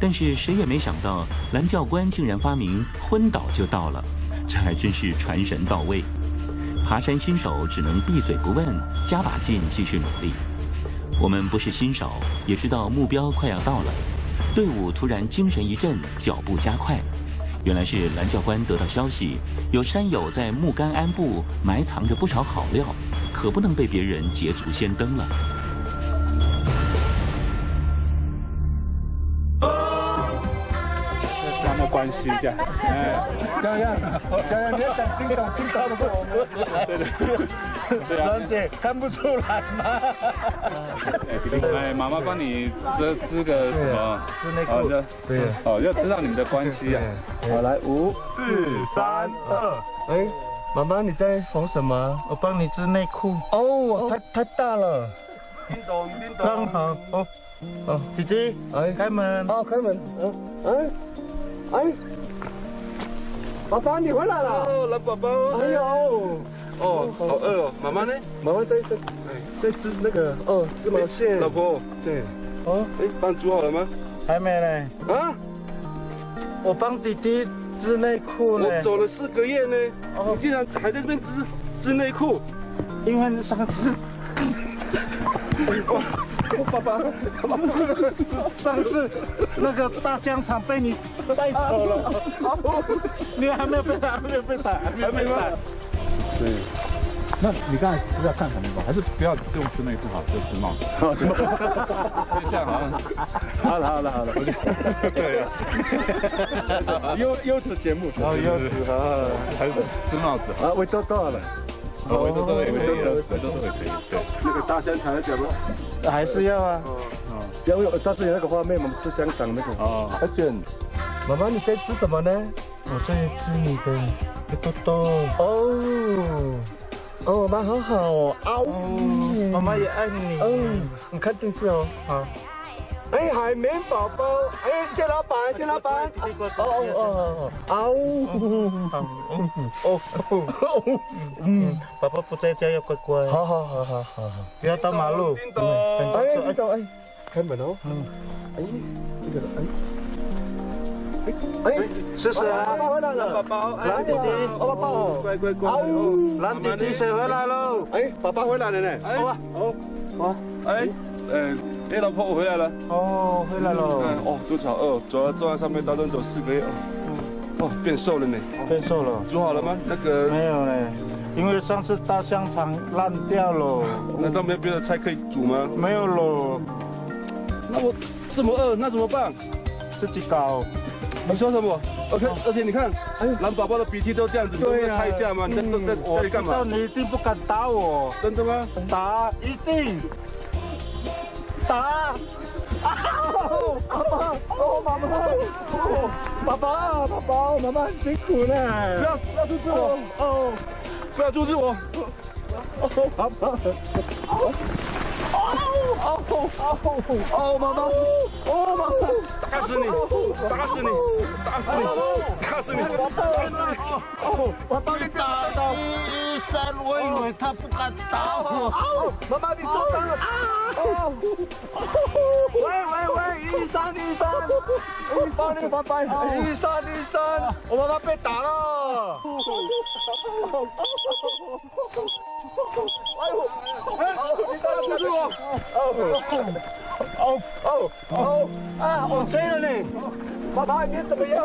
但是谁也没想到，蓝教官竟然发明昏倒就到了，这还真是传神到位。爬山新手只能闭嘴不问，加把劲继续努力。我们不是新手，也知道目标快要到了，队伍突然精神一振，脚步加快。原来是蓝教官得到消息，有山友在木杆鞍部埋藏着不少好料，可不能被别人捷足先登了。关系这样，哎，洋洋，洋洋，你要讲听懂听懂的我们，对对对啊，兰姐看不出来吗？哎，妈妈帮你织织个什么？织内裤。对。哦，要知道你们的关系啊。好，来五四三二。哎，妈妈你在缝什么？我帮你织内裤。哦，太太大了。叮咚叮咚。刚好。哦哦，姐姐，哎，开门。哦，开门。嗯，哎，哎，爸爸你回来了。哦，老宝宝。哎呦。哦，好饿哦。妈妈呢？妈妈在在在织那个哦织毛线。老婆。对。哦，哎，饭煮好了吗？还没呢。啊？我帮弟弟织内裤呢。我走了四个月呢，你竟然还在这边织织内裤？因为上次，我爸爸，上次那个大香肠被你带走了，你还没有被打，还没有被打，还没被打。对，那你刚才不是要看什么吧？还是不要用织内裤好，就织帽子。好，这样好像。好了好了好了，对啊，优优质节目，然后优质啊，还是织帽子啊，围兜到了。哦，围兜兜也可以，围兜兜也可以，对。那个大香肠要讲吗？还是要啊。哦。要有上次有那个画面，我们吃香肠那个。哦。阿卷，妈妈你在吃什么呢？我在吃你的围兜兜。哦。哦，妈妈好好哦。啊呜。妈妈也爱你。嗯。你看电视哦。好。哎，海绵宝宝，哎，谢老板，谢老板，哦哦哦，啊呜，哦哦，嗯，爸爸不在家要乖乖，好好好好好好，不要到马路，哎，叮咚，哎，开门哦，嗯，哎，这个，哎，哎，是谁啊？爸爸回来了，宝宝，蓝弟弟，哦，爸爸，乖乖乖，蓝弟弟谁回来了？哎，爸爸回来了呢，好啊，好，好，哎，哎。哎，老婆，我回来了。哦，回来了。哦，肚子好饿，走了坐在上面打盹走四个月。哦，变瘦了呢。变瘦了。煮好了吗？那个没有呢，因为上次大香肠烂掉了。难道没有别的菜可以煮吗？没有了。那我这么饿，那怎么办？自己搞。你说什么？而且而且你看，蓝宝宝的鼻涕都这样子，你能擦一下吗？你在在在里干嘛？我知道你一定不敢打我。真的吗？打，一定。打！哦，爸爸，哦，妈妈，哦，爸爸，爸爸，妈妈很辛苦呢。不要，不要阻止我！哦，不要阻止我！哦，爸爸，哦，哦，哦，哦，妈妈，哦，妈妈，打死你！打死你！打死你！打死你！打死你！哦，我帮你打到医生，我以为他不敢打我。妈妈，你受伤了！啊！喂喂喂，医生医生，医生你拜拜，医生医生，我妈妈被打了。哎呦！哎，你不要阻止我！哦哦哦！啊，我醉了呢！爸爸，你怎么样？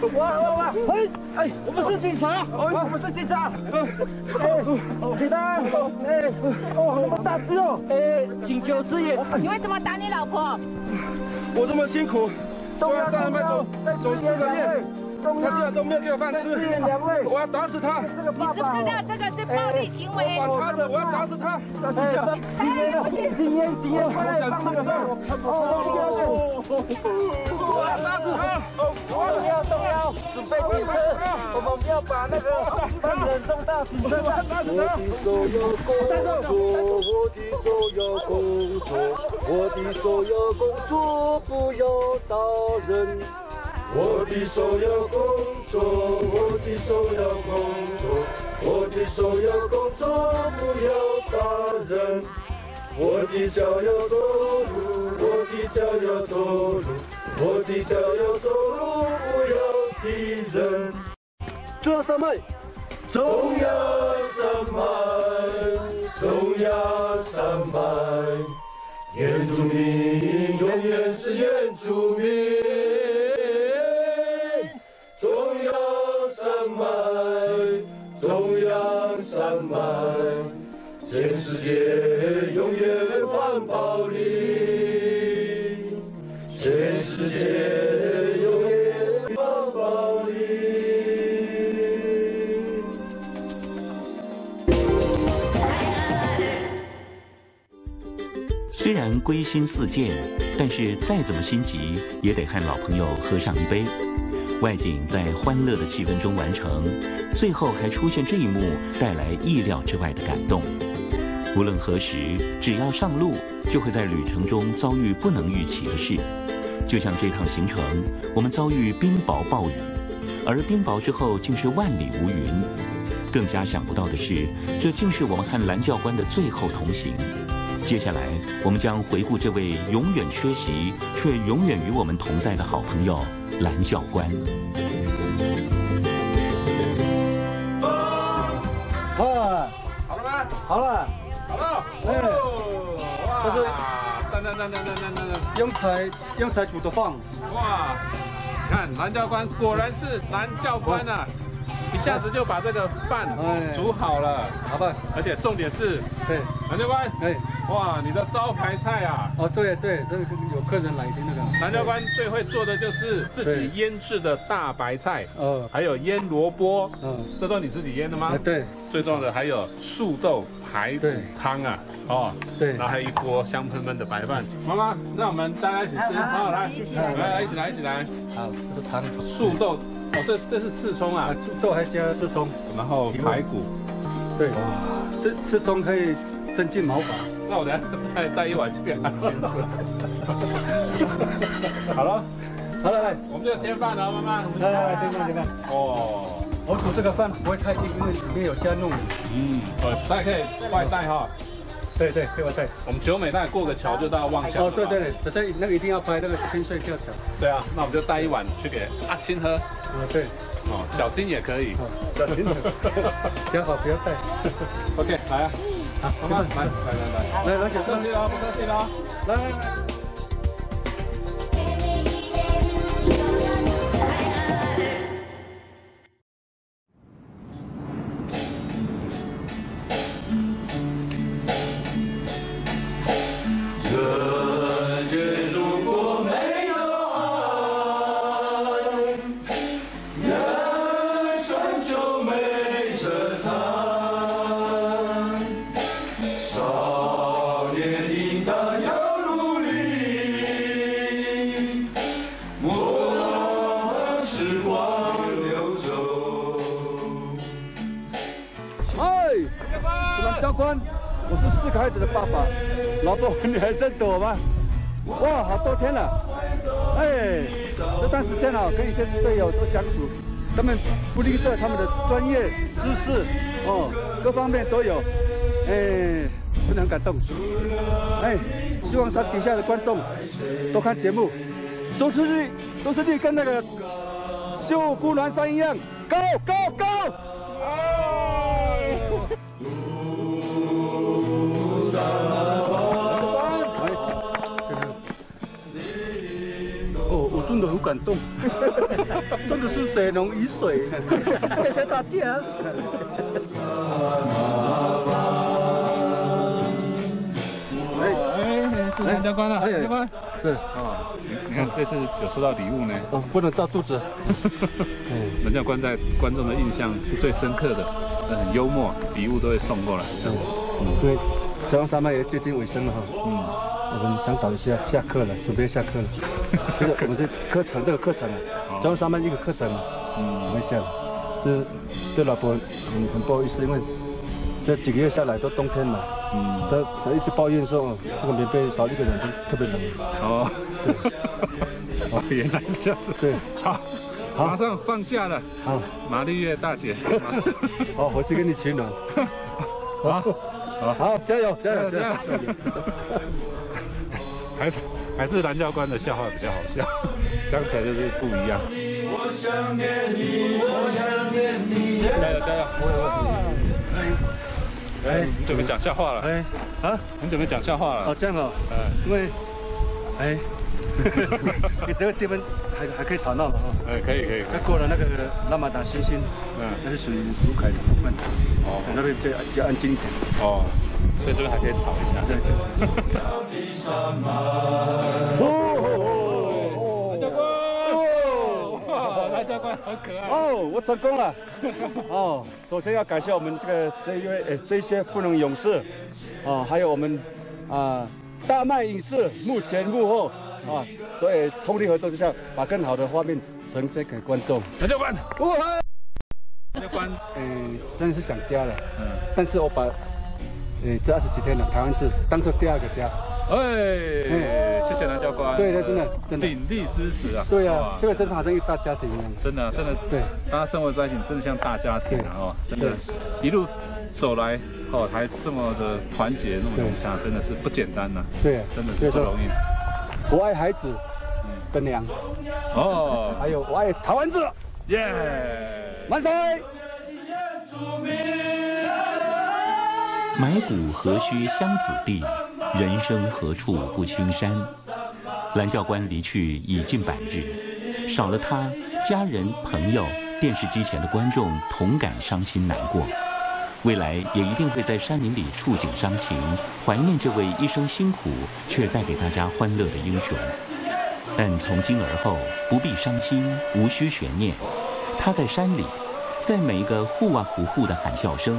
喂喂喂！哎哎，我们是警察！我们是警察！哎，警察！哎，哦，好大只哦！哎，请求支援！你为什么打你老婆？我这么辛苦，都要上班走走四个月。他竟然都没有给我饭吃，我要打死他！你知不知道这个是暴力行为？管他的，我要打死他！今天，今天，今天，我想吃个饭。我要打死他！不要动摇，准备停车，我们要把那个犯人送到警车。打死他！我的所有工作，我的所有工作，不要打人。我的所有工作，我的所有工作，我的所有工作不要打人。我的脚要走路，我的脚要走路，我的脚要走路，不要踢人。中央山脉，中央山脉，中央山脉，原住民永远是原住民，虽然归心似箭，但是再怎么心急，也得和老朋友喝上一杯。外景在欢乐的气氛中完成，最后还出现这一幕，带来意料之外的感动。无论何时，只要上路，就会在旅程中遭遇不能预期的事。就像这趟行程，我们遭遇冰雹暴雨，而冰雹之后竟是万里无云。更加想不到的是，这竟是我们和蓝教官的最后同行。接下来，我们将回顾这位永远缺席却永远与我们同在的好朋友蓝教官。好了吗？好了，好了，哎，这是，等等等等等等等等，用柴用柴煮的饭。哇，看蓝教官，果然是蓝教官啊！一下子就把这个饭煮好了。好吧，而且重点是，对，蓝教官，哎，哇，你的招牌菜啊！哦，对对，这个有客人来的那个。蓝教官最会做的就是自己腌制的大白菜，哦，还有腌萝卜，嗯，这都你自己腌的吗？对。最重要的还有素豆排骨汤啊，哦，对，然后还有一锅香喷喷的白饭。妈妈，那我们大家一起吃，好，来，来来，一起来，一起来。好，这是汤。素豆，哦，这这是刺葱啊，素豆还加刺葱，然后排骨。对，哇，这刺葱可以增进毛发。那我等下带带一碗去给他先吃。好了，好了，来，我们就添饭了，妈妈。来来来，添饭添饭。哦。我煮这个饭不会太硬，因为里面有加糯米。嗯，呃，大家可以外带哈。对对，可以外带。我们九美带过个桥就到望乡。哦，对对对，这那个一定要拍那个千岁吊桥。对啊，那我们就带一碗去给阿青喝。啊，对。哦，小金也可以。小金。讲好不要带。OK，来啊。好，慢慢，来来来来，来来，不客气了，不客气了。来来来。官，我是四个孩子的爸爸。老婆，你还认得我吗？哇，好多天了。哎，这段时间啊，跟以前队友都相处，他们不吝啬他们的专业知识，哦，各方面都有，哎，真的很感动。哎，希望山底下的观众多看节目，收视率收视率跟那个秀姑峦山一样高高感动，真的是水浓于水，谢谢大家。哎，是蓝教官了，蓝教官。是啊，你看这次有收到礼物呢。哦，不能照肚子。蓝教官在观众的印象是最深刻的，很幽默，礼物都会送过来。嗯，因为朝阳山脉也接近尾声了哈。嗯，我们向导一下下课了，准备下课了。这个我们的课程，这个课程啊，加上上面一个课程嘛，嗯，准备下了。这对老婆很很不好意思，因为这几个月下来都冬天嘛，嗯，她她一直抱怨说，哦这个棉被少一个人就特别冷。哦，哦，原来是这样子。对，好，马上放假了。好，玛丽月大姐。好，回去给你取暖。好，好，好，加油，加油，加油！还是还是蓝教官的笑话比较好笑，讲起来就是不一样。我想念你，我想念你。加油加油！哎，你准备讲笑话了？哎，啊，你准备讲笑话了？哦，这样哦，哎，因为，哎，你这个地方还还可以吵闹嘛？哈，哎，可以可以。再过了那个拉玛达星星，嗯，那是属于卢凯的部分。哦，那边比较比较安静一点。哦，所以这边还可以吵一下。对对。哦，蓝教官好可爱。哦，我成功了。哦，首先要感谢我们这个这一位呃这些富能勇士，哦，还有我们啊大麦影视幕前幕后啊，所以通力合作之下，把更好的画面呈现给观众。蓝教官，哇！蓝教官，嗯，虽然是想家了，嗯，但是我把诶这二十几天的台湾志当做第二个家。哎，谢谢蓝教官。对对，真的真的。鼎力支持啊！对啊，这个真是好像一个大家庭一样。真的真的，对，大家生活在一起，真的像大家庭啊！哦，真的，一路走来，哦，还这么的团结，那么融洽，真的是不简单呐。对，真的不容易。我爱孩子的娘。哦，还有我爱台湾字。耶！万岁！埋骨何须乡子弟，人生何处不青山。蓝教官离去已近百日，少了他，家人、朋友、电视机前的观众同感伤心难过。未来也一定会在山林里触景伤情，怀念这位一生辛苦却带给大家欢乐的英雄。但从今而后不必伤心，无需悬念。他在山里，在每一个呼啊呼呼的喊叫声。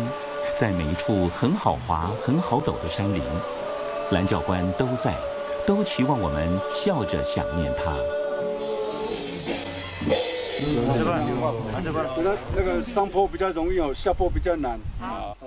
在每一处很好滑、很好陡的山林，蓝教官都在，都期望我们笑着想念他。这边，这边，那个上坡比较容易哦，下坡比较难。好。